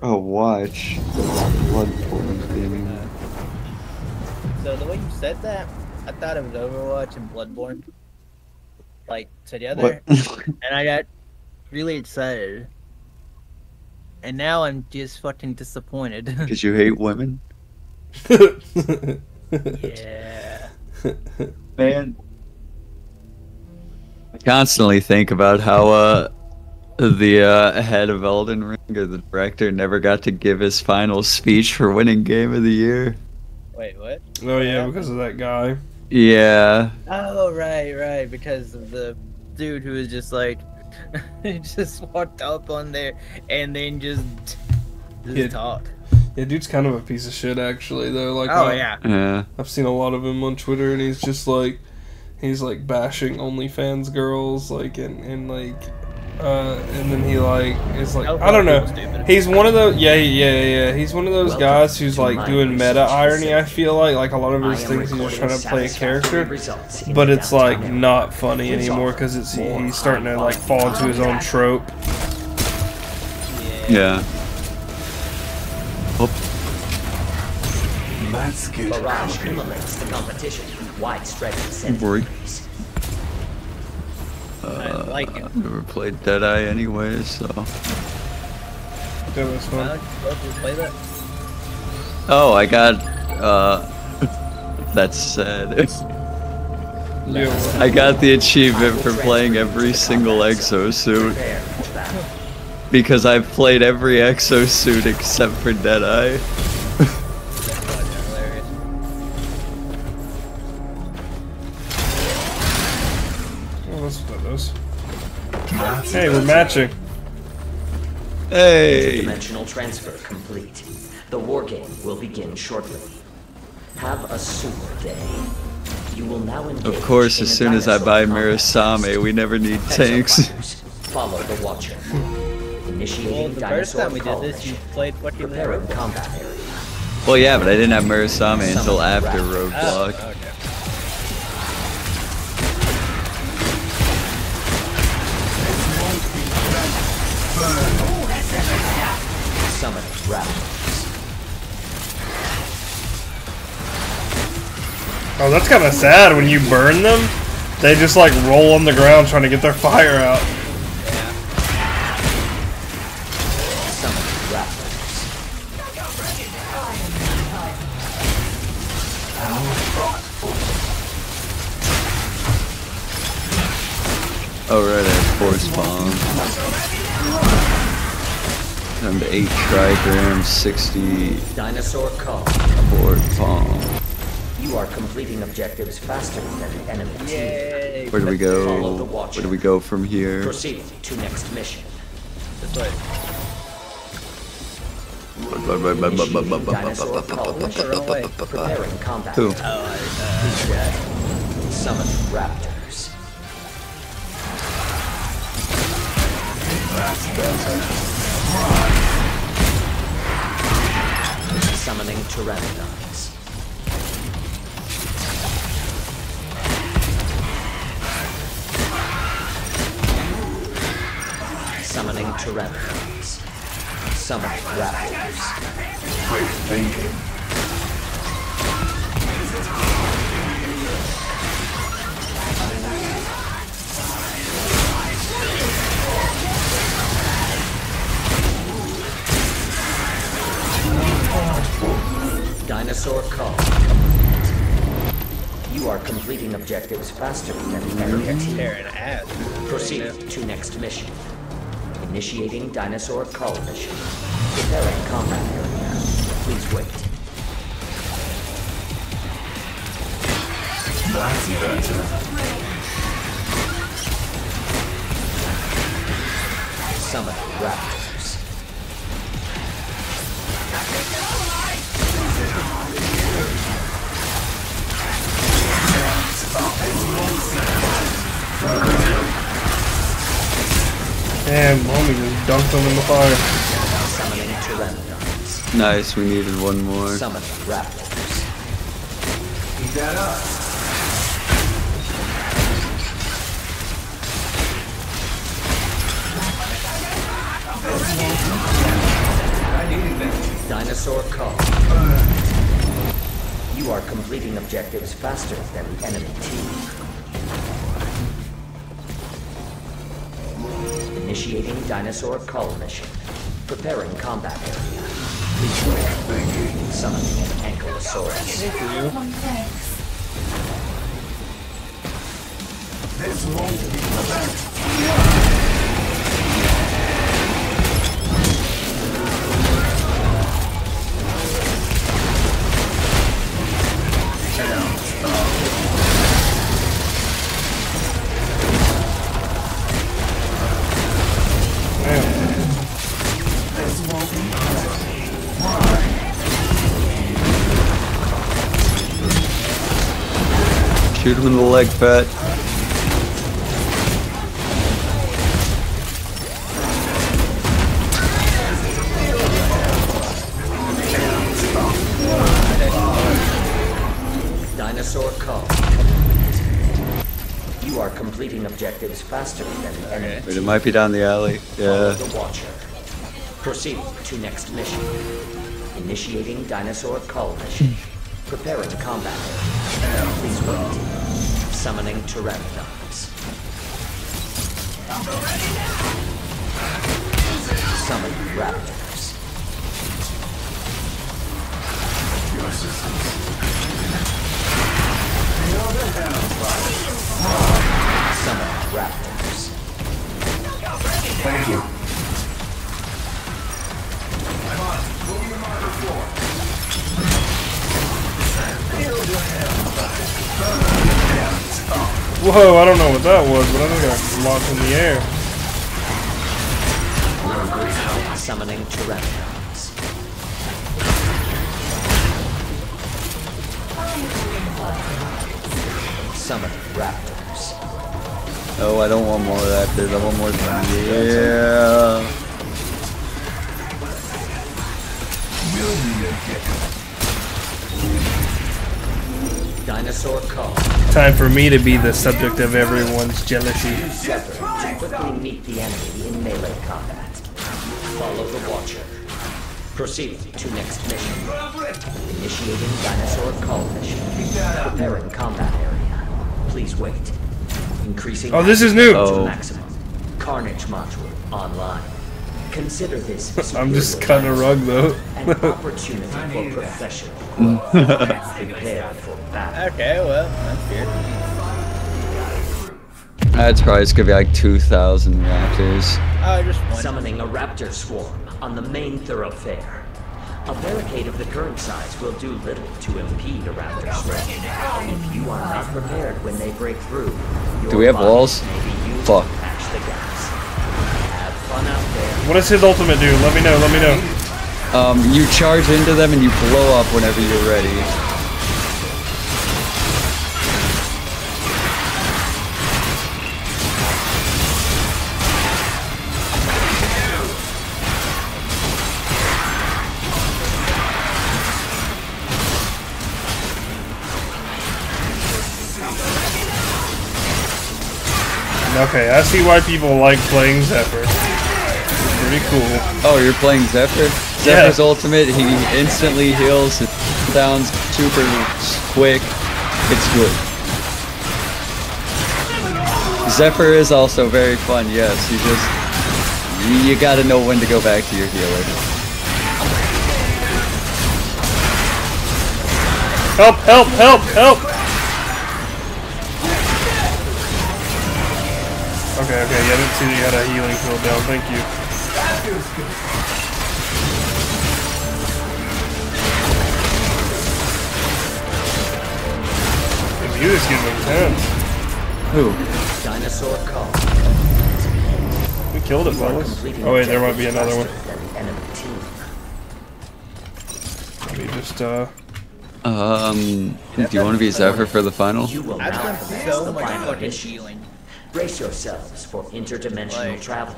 A watch that's Bloodborne themed. So the way you said that, I thought it was Overwatch and Bloodborne, like together, and I got really excited. And now I'm just fucking disappointed. Because you hate women? yeah. Man. I constantly think about how uh the uh, head of Elden Ring or the director never got to give his final speech for winning game of the year. Wait, what? Oh yeah, because of that guy. Yeah. Oh right, right, because of the dude who was just like, he just walked up on there and then just, just Yeah. talked. Yeah, dude's kind of a piece of shit actually though. Like Oh uh, yeah. Yeah. I've seen a lot of him on Twitter and he's just like he's like bashing OnlyFans girls like and, and like uh and then he like is like I don't know. He's one of those yeah yeah yeah yeah. He's one of those guys who's like doing meta irony. I feel like like a lot of his am things he's just trying to play a character. But it's like not funny anymore because it's he's starting to like fall into his own trope. Yeah. Let's get Barrage eliminates the competition, widespread Worry. Incentives. I like him. I've never played Deadeye anyway, so. Yeah, that's fun. Alex, you both will play that? Oh, I got. uh That's sad. I got the achievement for playing every single exosuit Prepare for battle. because I've played every exosuit except for Deadeye. Hey, we're matching. Hey! Dimensional transfer complete. The war game will begin shortly. Have a super day. You will now engage Of course, as soon as I buy combat. Murasame, we never need tanks. Follow the Watcher. Initiating Well, the first time we did this, you mission. played fucking Preparing combat area. Well, yeah, but I didn't have Murasame until after Oh, Roadblock. Ah, okay. Oh, that's kind of sad when you burn them. They just like roll on the ground trying to get their fire out. 60 Dinosaur Cull. Force Bomb. You are completing objectives faster than the enemy team. Yay! Where do we go? Where do we go from here? Proceed to next mission. This way. Initiating dinosaur cull mission. wrong way. Preparing combat. Who? Please dead. Raptors. Summoning pteranodons. Summoning pteranodons. Summoning raptors. quick thinking. Dinosaur Cull. You are completing objectives faster than the enemy team. Tearing ass. Proceed to next mission. Initiating dinosaur cull mission. Preparing combat area. Please wait. That's better. Summon raptors. Damn, mommy just dunked him in the fire. Nice, we needed one more. Summon raptors. Eat that up. Dinosaur Cull. You are completing objectives faster than the enemy team. Initiating Dinosaur Cull mission. Preparing combat area. Summoning an Ankylosaurus. This won't be the Shoot him in the leg, Pat. Dinosaur Cull. You are completing objectives faster than the enemy. Wait, it might be down the alley. Yeah. the Watcher. Proceeding to next mission. Initiating Dinosaur Cull mission. Preparing combat. Please wait. Summoning Pteranodons. Summoning Raptors. Summoning Raptors. Thank you. I'm on. Moving to marker four. Feel the Whoa, I don't know what that was, but I think I launched in the air. Summoning Pteranodons. Summoning Raptors. Oh, I don't want more of that. I want more than Yeah. Will be a Dinosaur Cull. Time for me to be the subject of everyone's jealousy. To quickly meet the enemy in melee combat. Follow the Watcher. Proceed to next mission. Initiating Dinosaur Cull mission. Preparing combat area. Please wait. Increasing Oh, this is new. to Oh. maximum. Carnage module online. Consider this I'm just kind of a rug though. an opportunity for professional. Prepare for battle. Okay, well, that's weird. That's probably it's gonna be like 2,000 raptors. Oh, just one. Summoning a raptor swarm on the main thoroughfare. A barricade of the current size will do little to impede a raptor spread. If you are not prepared when they break through, your Do we have walls? may Fuck. Fun out there. What does his ultimate do? Let me know, let me know. Um, you charge into them and you blow up whenever you're ready. Okay, I see why people like playing Zephyr. It's pretty cool. Oh, you're playing Zephyr? Yeah. Zephyr's ultimate, he instantly heals, it downs super quick. It's good. Zephyr is also very fun, yes. You just you, you gotta know when to go back to your healer. Help, help, help, help! Okay, okay, yeah, I didn't see that you had a healing field down, thank you. The music's getting intense. Who? Dinosaur Cull. We killed it, You fellas. Oh wait, there might be another one. faster than the enemy team. Let me just, uh... Um, do you want to be Zephyr for the final? You will I've now done commence so the much final fucking mission. healing. Brace yourselves for interdimensional Like- travel.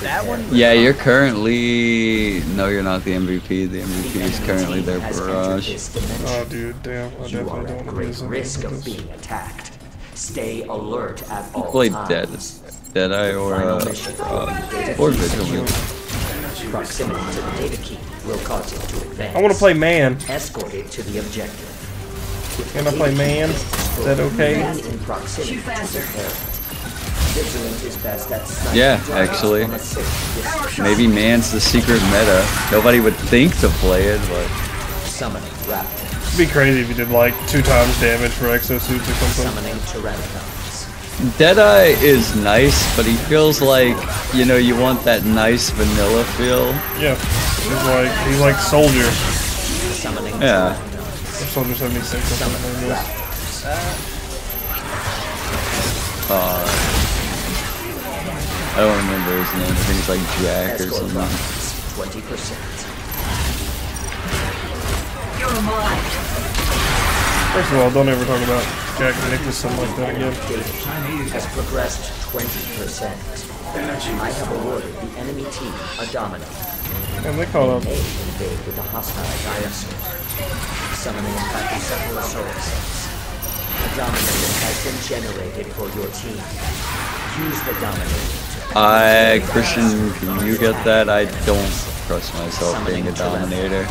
That one. Yeah, you're currently. No, you're not the MVP. The MVP is currently their barrage. Oh, dude, damn. I You are definitely at don't want to do great risk of this. being attacked. Stay alert at all Play times. Dead, Deadeye or Final uh, uh, or Vigilant. Proximity to the data key will cause it to advance. I want to play man. Escort it to the objective. Can I play man? is Is that okay? remain in proximity to repair it. Vigilant is best at sniping Yeah, actually. from a safe distance. Maybe man's the secret meta. Nobody would think to play it, but Summoning raptor. It'd be crazy if you did like two times damage for exosuits or something. Summoning pteranodons. Deadeye is nice, but he feels like you know you want that nice vanilla feel. Yeah. He's like he's like soldier. Summoning Yeah. Or Soldier 76 or something like this. Uh, I don't remember his name. I think it's like Jack or something. Twenty percent. First of all, don't ever talk about Jack Nicholson like that again. Data key has progressed twenty percent. I have awarded the enemy team a domino. And they call May him. invade with a hostile dinosaur. Summoning a Pachycephalosaurus. A dominator has been generated for your team. Use the dominator I, Christian, can you get that? I don't trust myself being a dominator.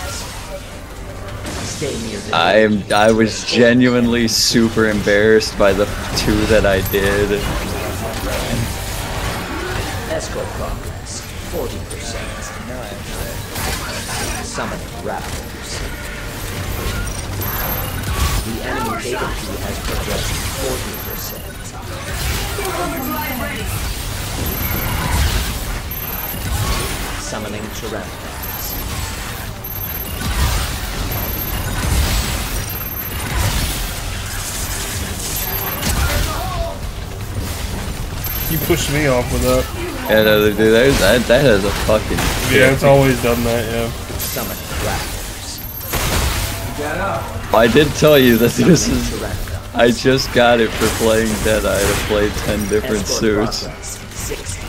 I'm, I was genuinely super embarrassed by the two that I did. Escort progress, 40%. Summon raptors. The enemy data has progressed 40%. Summoning pteranodons. You pushed me off with that. Yeah, no, dude, that, that, that has a fucking. Yeah, it's always done that, yeah. Summoning raptors. I did tell you that this is. pteranodons. I just got it for playing Deadeye to play 10 different Escort suits.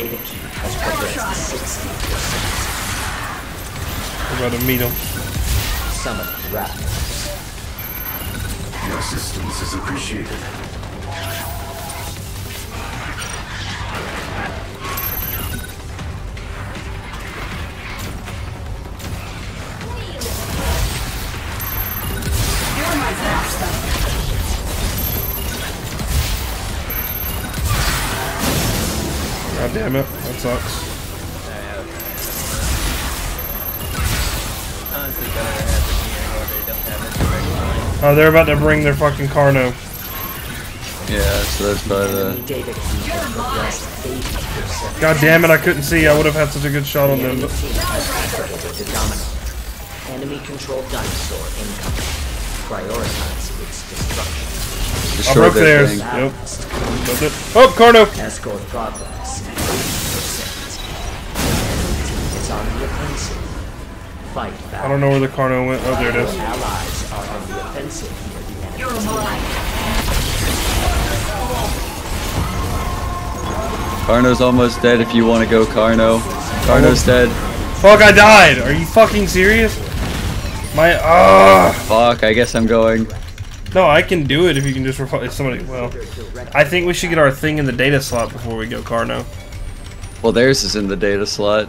Enemy data key has progressed sixty percent. We're about to meet him. Summoning raptors. Your assistance is appreciated. God damn it. That sucks. Honestly, better to have it here or they don't have it direct line. Oh, they're about to bring their fucking Carno. Yeah, so that's by the. data key has progressed eighty percent. God damn it, I couldn't see. I would have had such a good shot on them. But team has activated the domino. Enemy controlled dinosaur incoming. Prioritize its destruction. I Destroy broke theirs. Yep. Oh, Carno! Escort progress. Eighty percent. Enemy team is on the offensive. Fight back. I don't know where the Carno went. Oh, there it is. allies are on the offensive near the enemy. Carno's almost dead if you want to go Carno. Carno's dead. Fuck, I died! Are you fucking serious? My, ah! Fuck, I guess I'm going. No, I can do it if you can just refi- if somebody, well. I think we should get our thing in the data slot before we go Carno. Well, theirs is in the data slot.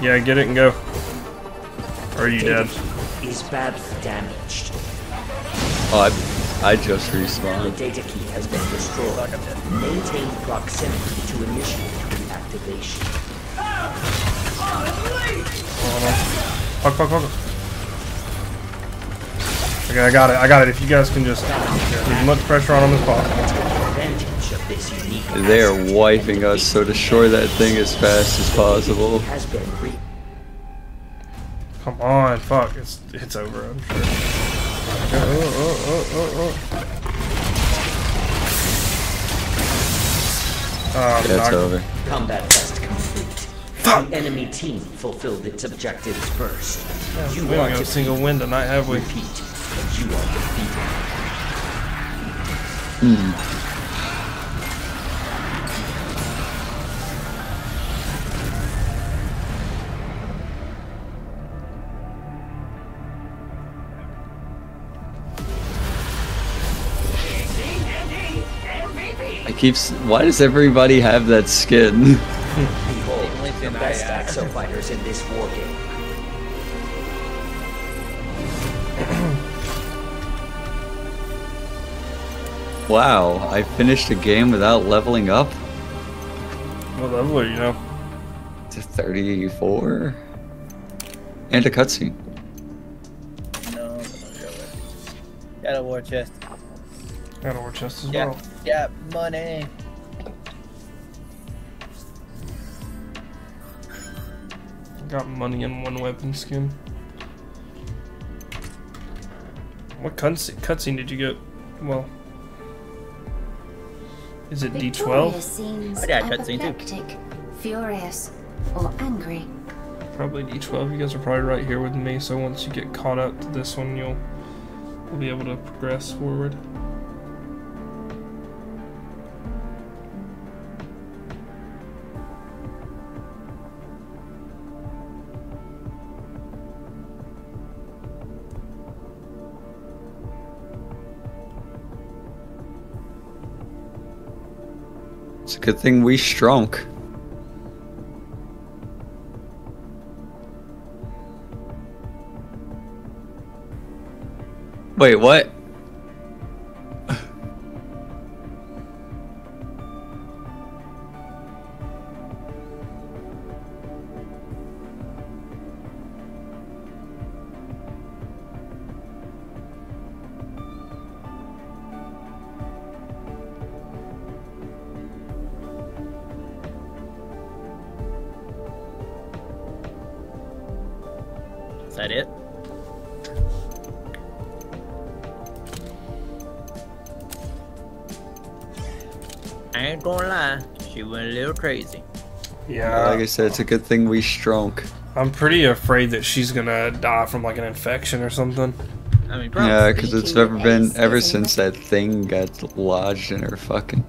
Yeah, get it and go. Or are you Data dead? is badly damaged. Oh, I, I just respawned. The data key has been destroyed. Maintain proximity to initiate reactivation. Hold on. Fuck, fuck, fuck. Okay, I got it. I got it. If you guys can just put as much pressure on them as possible. Advantage of this unique They are wiping us, so destroy that thing as fast as possible. has been re- Come on, fuck. It's it's over, I'm sure. Oh, oh, oh, oh, oh. Oh, Yeah, it's knock- over. Combat test complete. The enemy team fulfilled its objectives first. You We are don't got a single win tonight, have we? Repeat, you are defeated. I keep. s- Why does everybody have that skin? Behold, the best. Axo fighters in this war game. wow, I finished a game without leveling up What level are you now? to 34, and a cutscene. No, I'm gonna Got a war chest. Got a war chest as Yeah. well. Yeah, money. Got money and one weapon skin. What cutscene, cutscene did you get? Well, is it Victoria D12? seems I got cutscene too. furious, or angry. Probably D12. You guys are probably right here with me. So once you get caught up to this one, you'll, you'll be able to progress forward. It's a good thing we strunk. Wait, what? I said, it's a good thing we strunk. I'm pretty afraid that she's gonna die from like an infection or something. I mean, bro, Yeah, because it's speaking never been ever since that thing got lodged in her fucking.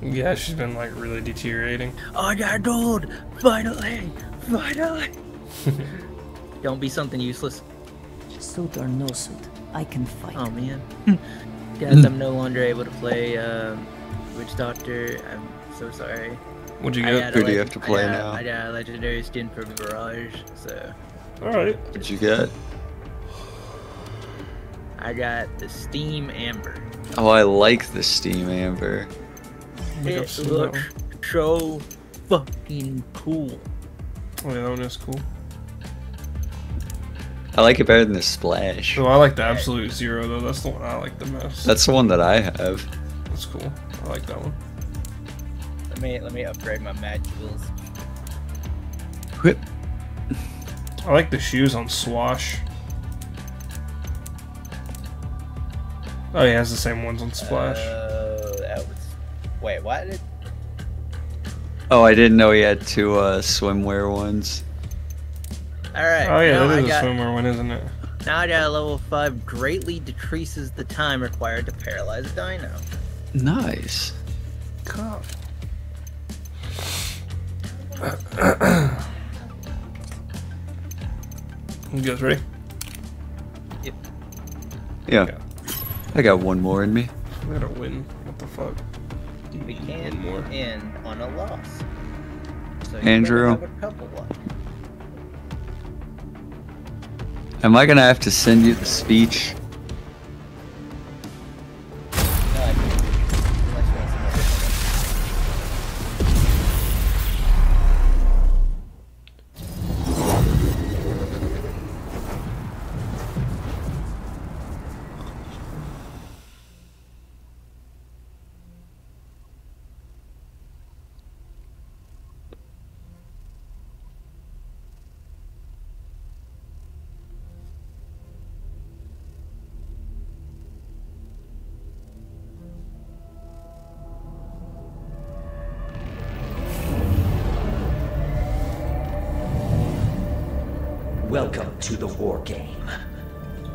Yeah, she's been like really deteriorating. I got gold! Finally! Finally! Don't be something useless. Suit or no suit, I can fight. Oh man. Guys, I'm no longer able to play um, Witch Doctor. I'm so sorry. What'd you get? got Who a do you have to play I got, now? I got a legendary skin for Barrage, so All right. What'd you get? I got the Steam Amber. Oh, I like the Steam Amber. I think I've It looks so fucking cool. Oh, yeah, that one is cool. I like it better than the Splash. So I like the Absolute Zero though. That's the one I like the most. That's the one that I have. That's cool. I like that one. Let me let me upgrade my magicals. Whip. I like the shoes on Swash. Oh, he has the same ones on Splash. Oh, that was. Wait, what? Did... Oh, I didn't know he had two uh, swimwear ones. All right. oh yeah, now that a got, swimwear one, isn't it? Now I got a level five. Greatly decreases the time required to paralyze a dino. Nice. God. you guys ready? Yeah. Yeah. I got one more in me. We gotta win. What the fuck? We One can't more. end on a loss. So you Andrew. have a couple. Am I gonna have to send you the speech? Welcome to the war game.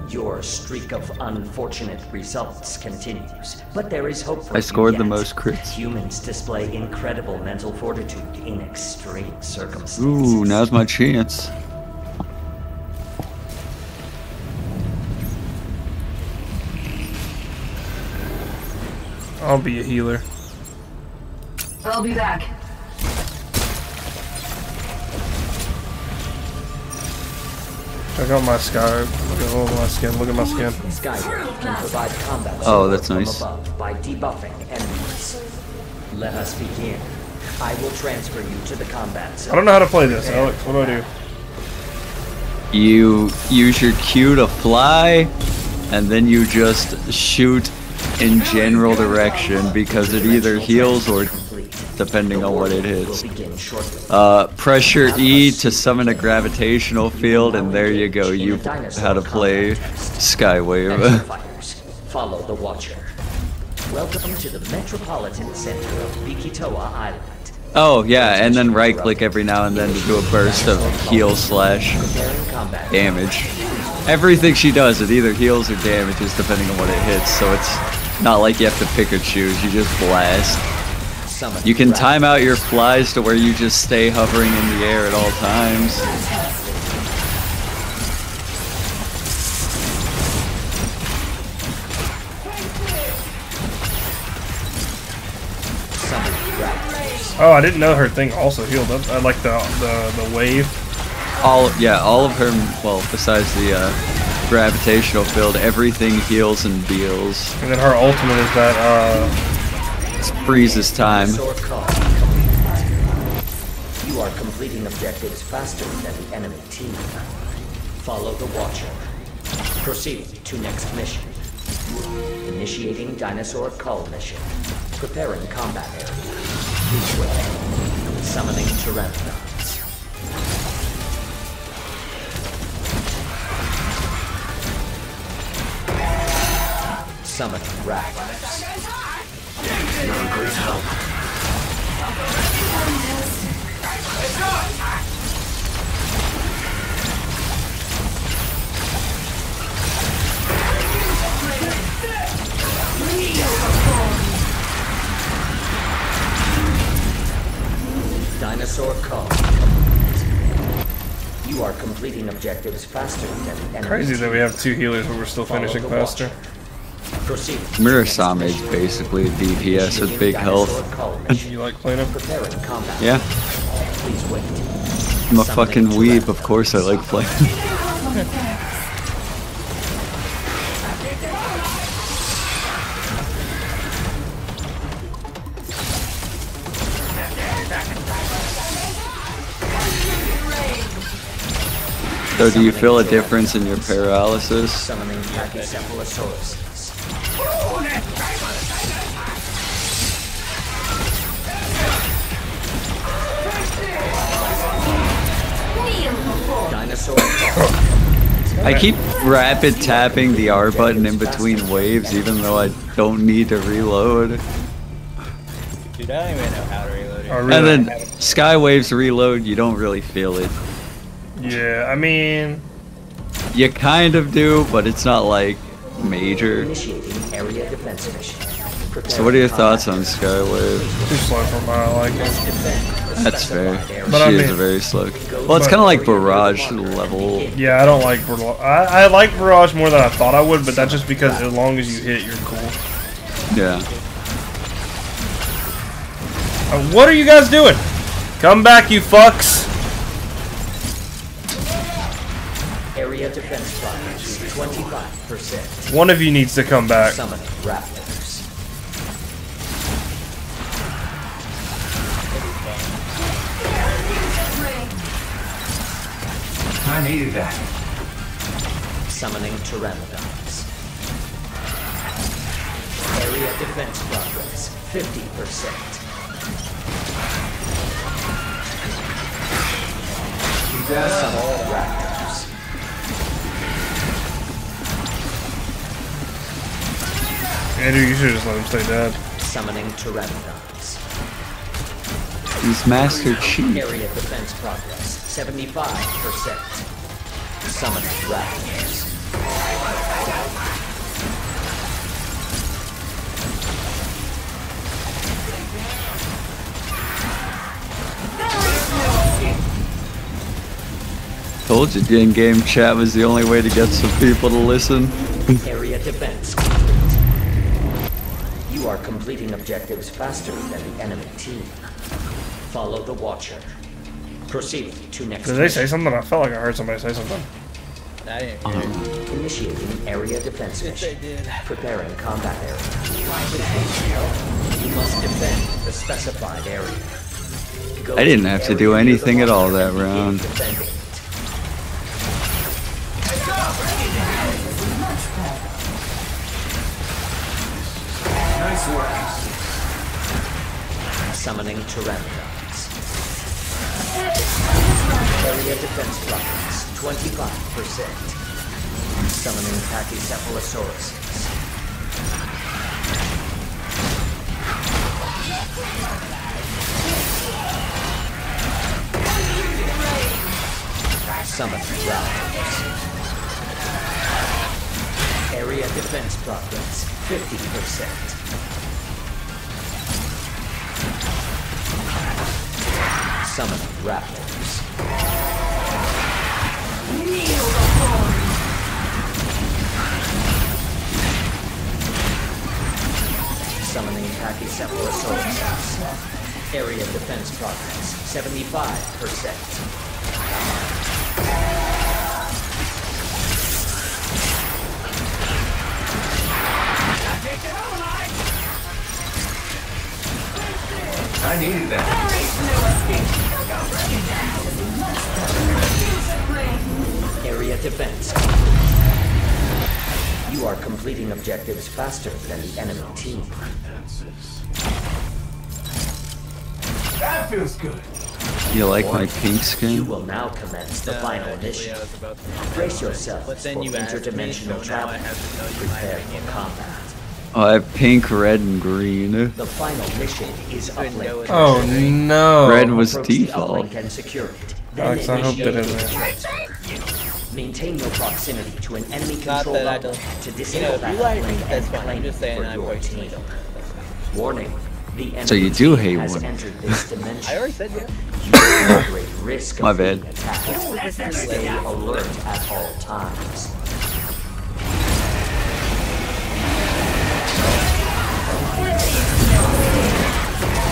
Your streak of unfortunate results continues, but there is hope for I you scored the yet. most crits. Humans display incredible mental fortitude in extreme circumstances. Ooh, now's my chance. I'll be a healer. I'll be back. Check out my sky. Look at all my skin. Look at my skin. Skyward can provide combat Oh, that's nice. by debuffing enemies. Let us begin. I will transfer you to the combat zone. I don't know how to play this, Alex. What do I do? You use your Q to fly, and then you just shoot in general direction because it either heals or depending on what it hits. Uh, pressure E to summon a gravitational field, and there you go. You how to play Skywave. Follow the Watcher. Welcome to the Metropolitan Center of Bikitoa Island. oh yeah, and then right click every now and then to do a burst of heal slash damage. Everything she does, it either heals or damages depending on what it hits. So it's not like you have to pick or choose. You just blast. Summon You can Raptor. time out your flies to where you just stay hovering in the air at all times. Oh, I didn't know her thing also healed. up. I like the, the the wave. All yeah, all of her. Well, besides the uh, gravitational field, everything heals and deals. And then her ultimate is that uh It freezes time. Call. You are completing objectives faster than the enemy team. Follow the Watcher. Proceed to next mission. Initiating Dinosaur Cull mission. Preparing combat area. Please wait. Summoning Pteranodons. Summoning Raptors. Dinosaur Cull. You are completing objectives faster than crazy that we have two healers but we're still Follow finishing faster. Proceed. is basically a DPS with big health. You like playing? Yeah, Please wait. I'm a fucking weeb. Of course I like playing. So do you feel a difference in your paralysis? I keep rapid tapping the R button in between waves even though I don't need to reload. Dude, I don't even know how to reload it. And really? then Skywaves reload, you don't really feel it. Yeah, I mean, You kind of do, but it's not like major. Initiating area defense mission. So what are your thoughts on Skywave? too slow for my liking. That's fair. But she is mean- a very slow. Well, it's kind of like Barrage level. Yeah, I don't like Barrage. I, I like Barrage more than I thought I would, but that's just because as long as you hit, you're cool. Yeah. Uh, what are you guys doing? Come back, you fucks! Area defense progress. 25%. One of you needs to come back. Summoning Raptors. I needed that. Summoning Pteranodons. Area defense progress. 50%. Summoning Raptors. Andrew, you should just let him stay dead. Summoning Pteranodons. He's Master Chief. Area defense progress. 75%. Summoning raptors. Told you the in-game chat was the only way to get some people to listen. Area defense complete. You are completing objectives faster than the enemy team. Follow the Watcher. Proceed to next Did they say something? I felt like I heard somebody say something. I didn't hear it. Initiating area defense Yes, they did. Preparing combat area. You must defend the specified area. Go I didn't have to area do anything at all that and begin round. Nice work. Summoning Pteranodons. Area defense progress, 25%. Summoning Pachycephalosauruses. Summoning Raptors. Area defense progress, 50%. Summoning Raptors. Kneel before me! Summoning Pachycephalosauruses. Area defense progress, 75%. I needed that. Area defense. You are completing objectives faster than the enemy team. That feels good. You like my pink skin? You will now commence the No, final mission. I was about to- Brace yourself But then for you asked me, interdimensional so now I travel. have to know you Prepare for combat. Oh, I have pink, red, and green. The final mission is uplink. Oh no. Red was Approach default. and secure it. Alex, I hope that initiate isn't the it. transfer. Maintain your proximity to an enemy Not controlled that I uplink don't. You know, if that you like me, uplink that's and. I'm claim just it saying for I your personally team. don't. Warning. The enemy So you do hate has women. entered this dimension. I already said yeah. You are at great risk My of bad. being attacked. Oh, Stay alert at all times.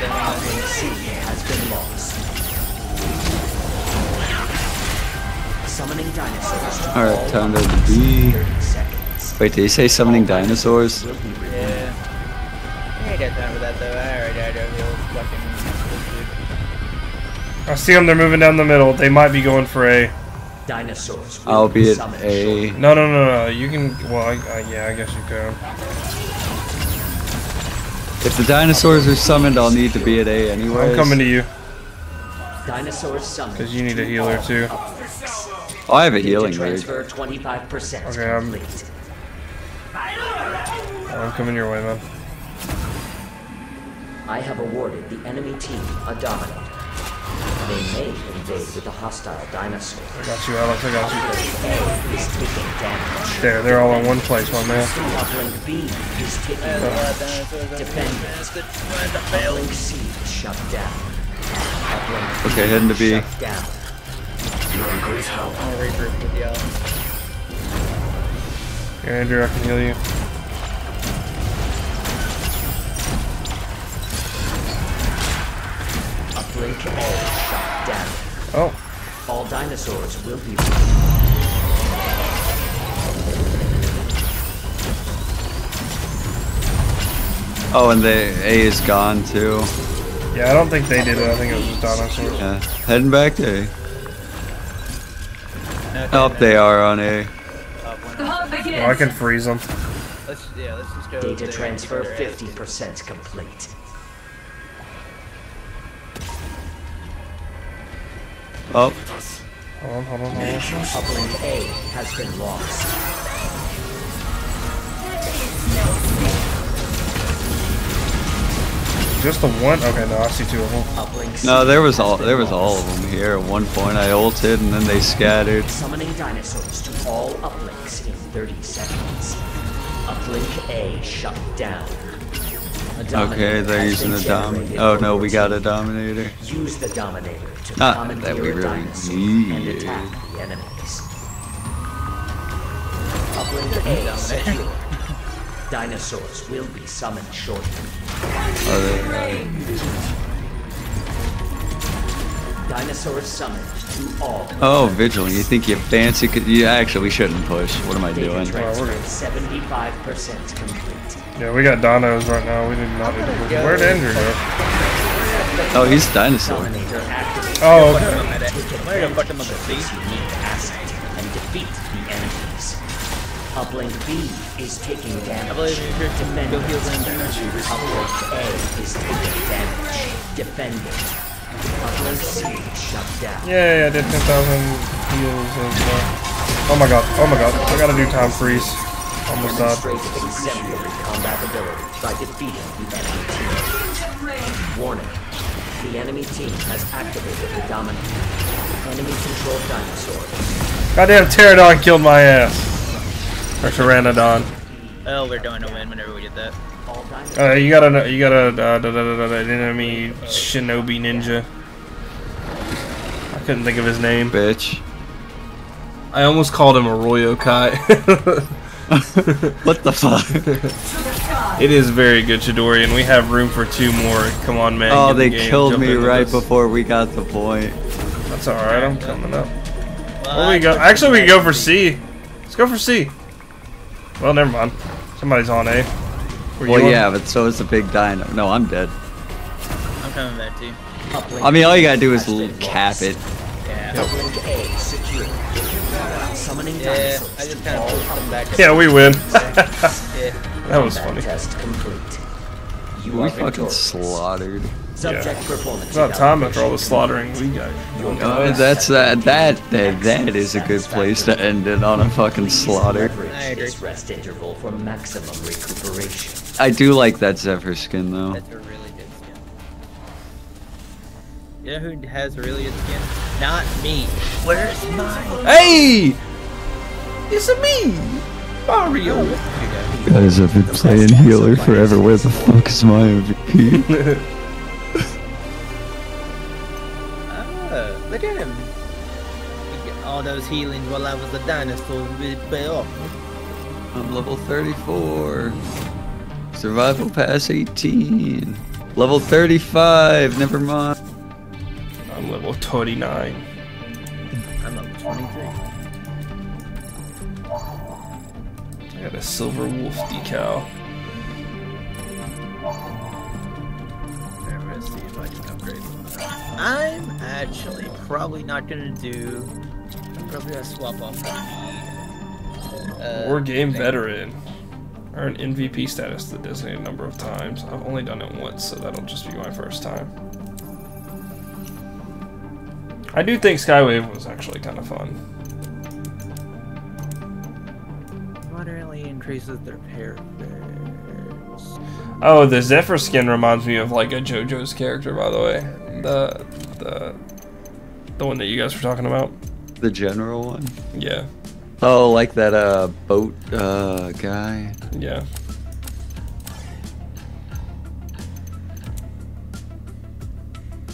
Uplink C has been lost. Summoning dinosaurs Alright, all time to be- Wait, did he say summoning dinosaurs? Will be removed. Yeah. I ain't got time for that though. I already died over the old fucking. I see them. They're moving down the middle. They might be going for a. Dinosaurs I'll be at A. No, no, no, no. You can. Well, I, I, yeah, I guess you can. If the dinosaurs are summoned, I'll need to be at A anyway. I'm coming to you Dinosaurs summoned. because you need a healer too. Oh, I have a Data healing rig. transfer 25% Okay, I'm- complete. Oh, I'm coming your way, man. I have awarded the enemy team a dominant. They may invade with a hostile dinosaur. I got you, Alex. I got you. Uplink A is taking damage. There, they're all in one place, my man. Uplink B is taking damage. Defend it. Uplink C is shut down. Okay, heading to B. shut down. I'll regroup with y'all. Here, Andrew, I can heal you. Uplink A shut down. Oh, All dinosaurs will be Oh, and the A is gone too. Yeah, I don't think they did it. I think it was just dinosaurs. Yeah, heading back to A. Okay, Oh, then. they are on A. Up one The up. hunt begins. Well, I can freeze them. Let's yeah, let's just go. Data transfer There it is. 50% complete. Oh, Hold on, hold on, hold on. Uplink A has been lost. Just the one? Okay, no, I see two of them. Uplink no, there was all there was all of them here. At one point, I ulted and then they scattered. Summoning dinosaurs to all uplinks in 30 seconds. Uplink A shut down. Okay, they're using a dom. Oh no, we got a dominator. Use the Dominator to Not that we really need. attack the enemies. Uplink A secure. Dinosaurs will be summoned shortly. Are they? Dinosaurs summoned to all. Oh, vigilant. You think you're fancy? Could you actually? We shouldn't push. What am I Data doing? transfer we're good. 75% complete. Yeah, we got dinos right now. We did not need to push. Where'd Andrew go? Oh, he's dinosaur. Dominator. Oh, okay. up at it. We're gonna fuck him up at this feet. unique asset and defeat the enemies. Uplink B is taking damage. believe you're here to Defend go it. heal Ranger. Uplink A is taking damage. Defend it. Uplink C shut down. Yeah, yeah, I did 10,000 heals of, uh... Oh my god, oh my god. I gotta do time freeze. Almost died. Demonstrate exemplary combat ability by defeating the enemy team. Warning. The enemy team has activated the dominant. Enemy-controlled dinosaur. Goddamn Pterodon killed my ass. Or Pteranodon. Oh, we're going to win whenever we get that. All dinosaurs. Uh, you got a, you got a, uh, da, da, da, da, da, enemy shinobi ninja. I couldn't think of his name. Bitch. I almost called him Arroyo Kai. What the fuck? it is very good Chidori, and we have room for two more. Come on, man. Oh, they the killed jump me right this. before we got the point. That's alright, I'm coming up. Well, Where we go? Actually, we can go for C. Let's go for C. Well, never mind. Somebody's on A. Where Well, you yeah, but so is the big dino. No, I'm dead. I'm coming back to you. Uplink I mean, all you gotta do is cap lost. it. Yeah. Uplink A secure. Summoning Yeah, I just kind of pushed them back. Yeah, we win. Yeah. that was funny. Test complete. You We are fucking slaughtered. Subject performance. It's about time after all the evaluation. slaughtering we got. Your Uh, that's has that. That that that is a good place to end it on a fucking slaughter. I agree. this rest interval for maximum recuperation. I do like that Zephyr skin though. That's a really good skin. You know who has a really good skin? Not me. Where's mine? Hey! It's a me! Mario! Guys, I've been playing healer forever. Where the fuck is my MVP? Look him. All those healings while I was a dinosaur. Would pay off. I'm level 34. Survival pass 18. Level 35. Never mind. I'm level 29. I'm level 23. I got a silver wolf decal. Let's see if I can upgrade. I'm actually probably not gonna do. I'm probably gonna swap off. Uh, War game thing. veteran. Earn MVP status the designated number of times. I've only done it once, so that'll just be my first time. I do think Skywave was actually kind of fun. Moderately increases their parapets. Oh, the Zephyr skin reminds me of like a JoJo's character, by the way. The the the one that you guys were talking about. The general one. Yeah, Oh, like that uh boat uh guy. yeah.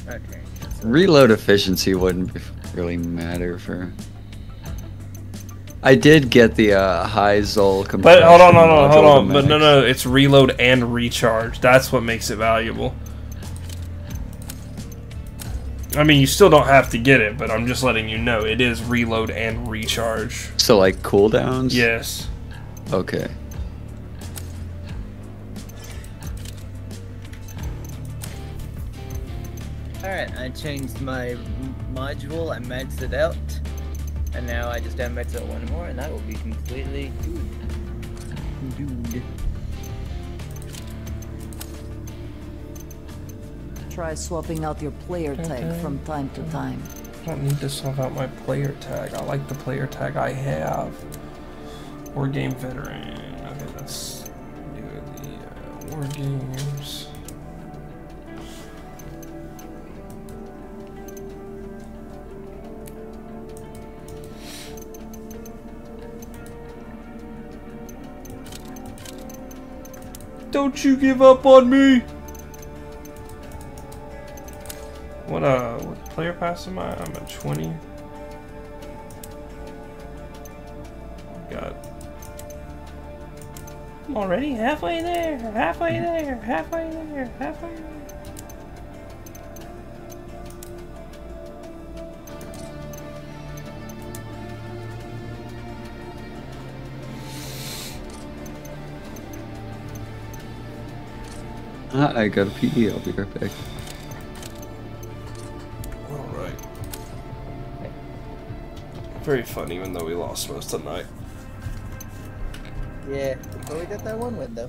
Okay. Reload efficiency wouldn't really matter for. I did get the uh, high Zol But hold on, hold on, hold on. But to no, no, it's reload and recharge. That's what makes it valuable. I mean, you still don't have to get it, but I'm just letting you know it is reload and recharge. So like cooldowns. Yes. Okay. Alright, I changed my module, I maxed it out, and now I just have to max out one more, and that will be completely good. Dude. Try swapping out your player tag from time to time. I don't need to swap out my player tag. I like the player tag I have. War game veteran. Okay, let's do the uh, war games. Don't you give up on me! What uh, what player pass am I? I'm at 20. Got. I'm already halfway there, halfway there, halfway there, halfway there. Ah, I got a PE. I'll be right back. Very fun, even though we lost most of the night. Yeah, but we got that one win though.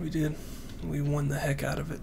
We did. We won the heck out of it.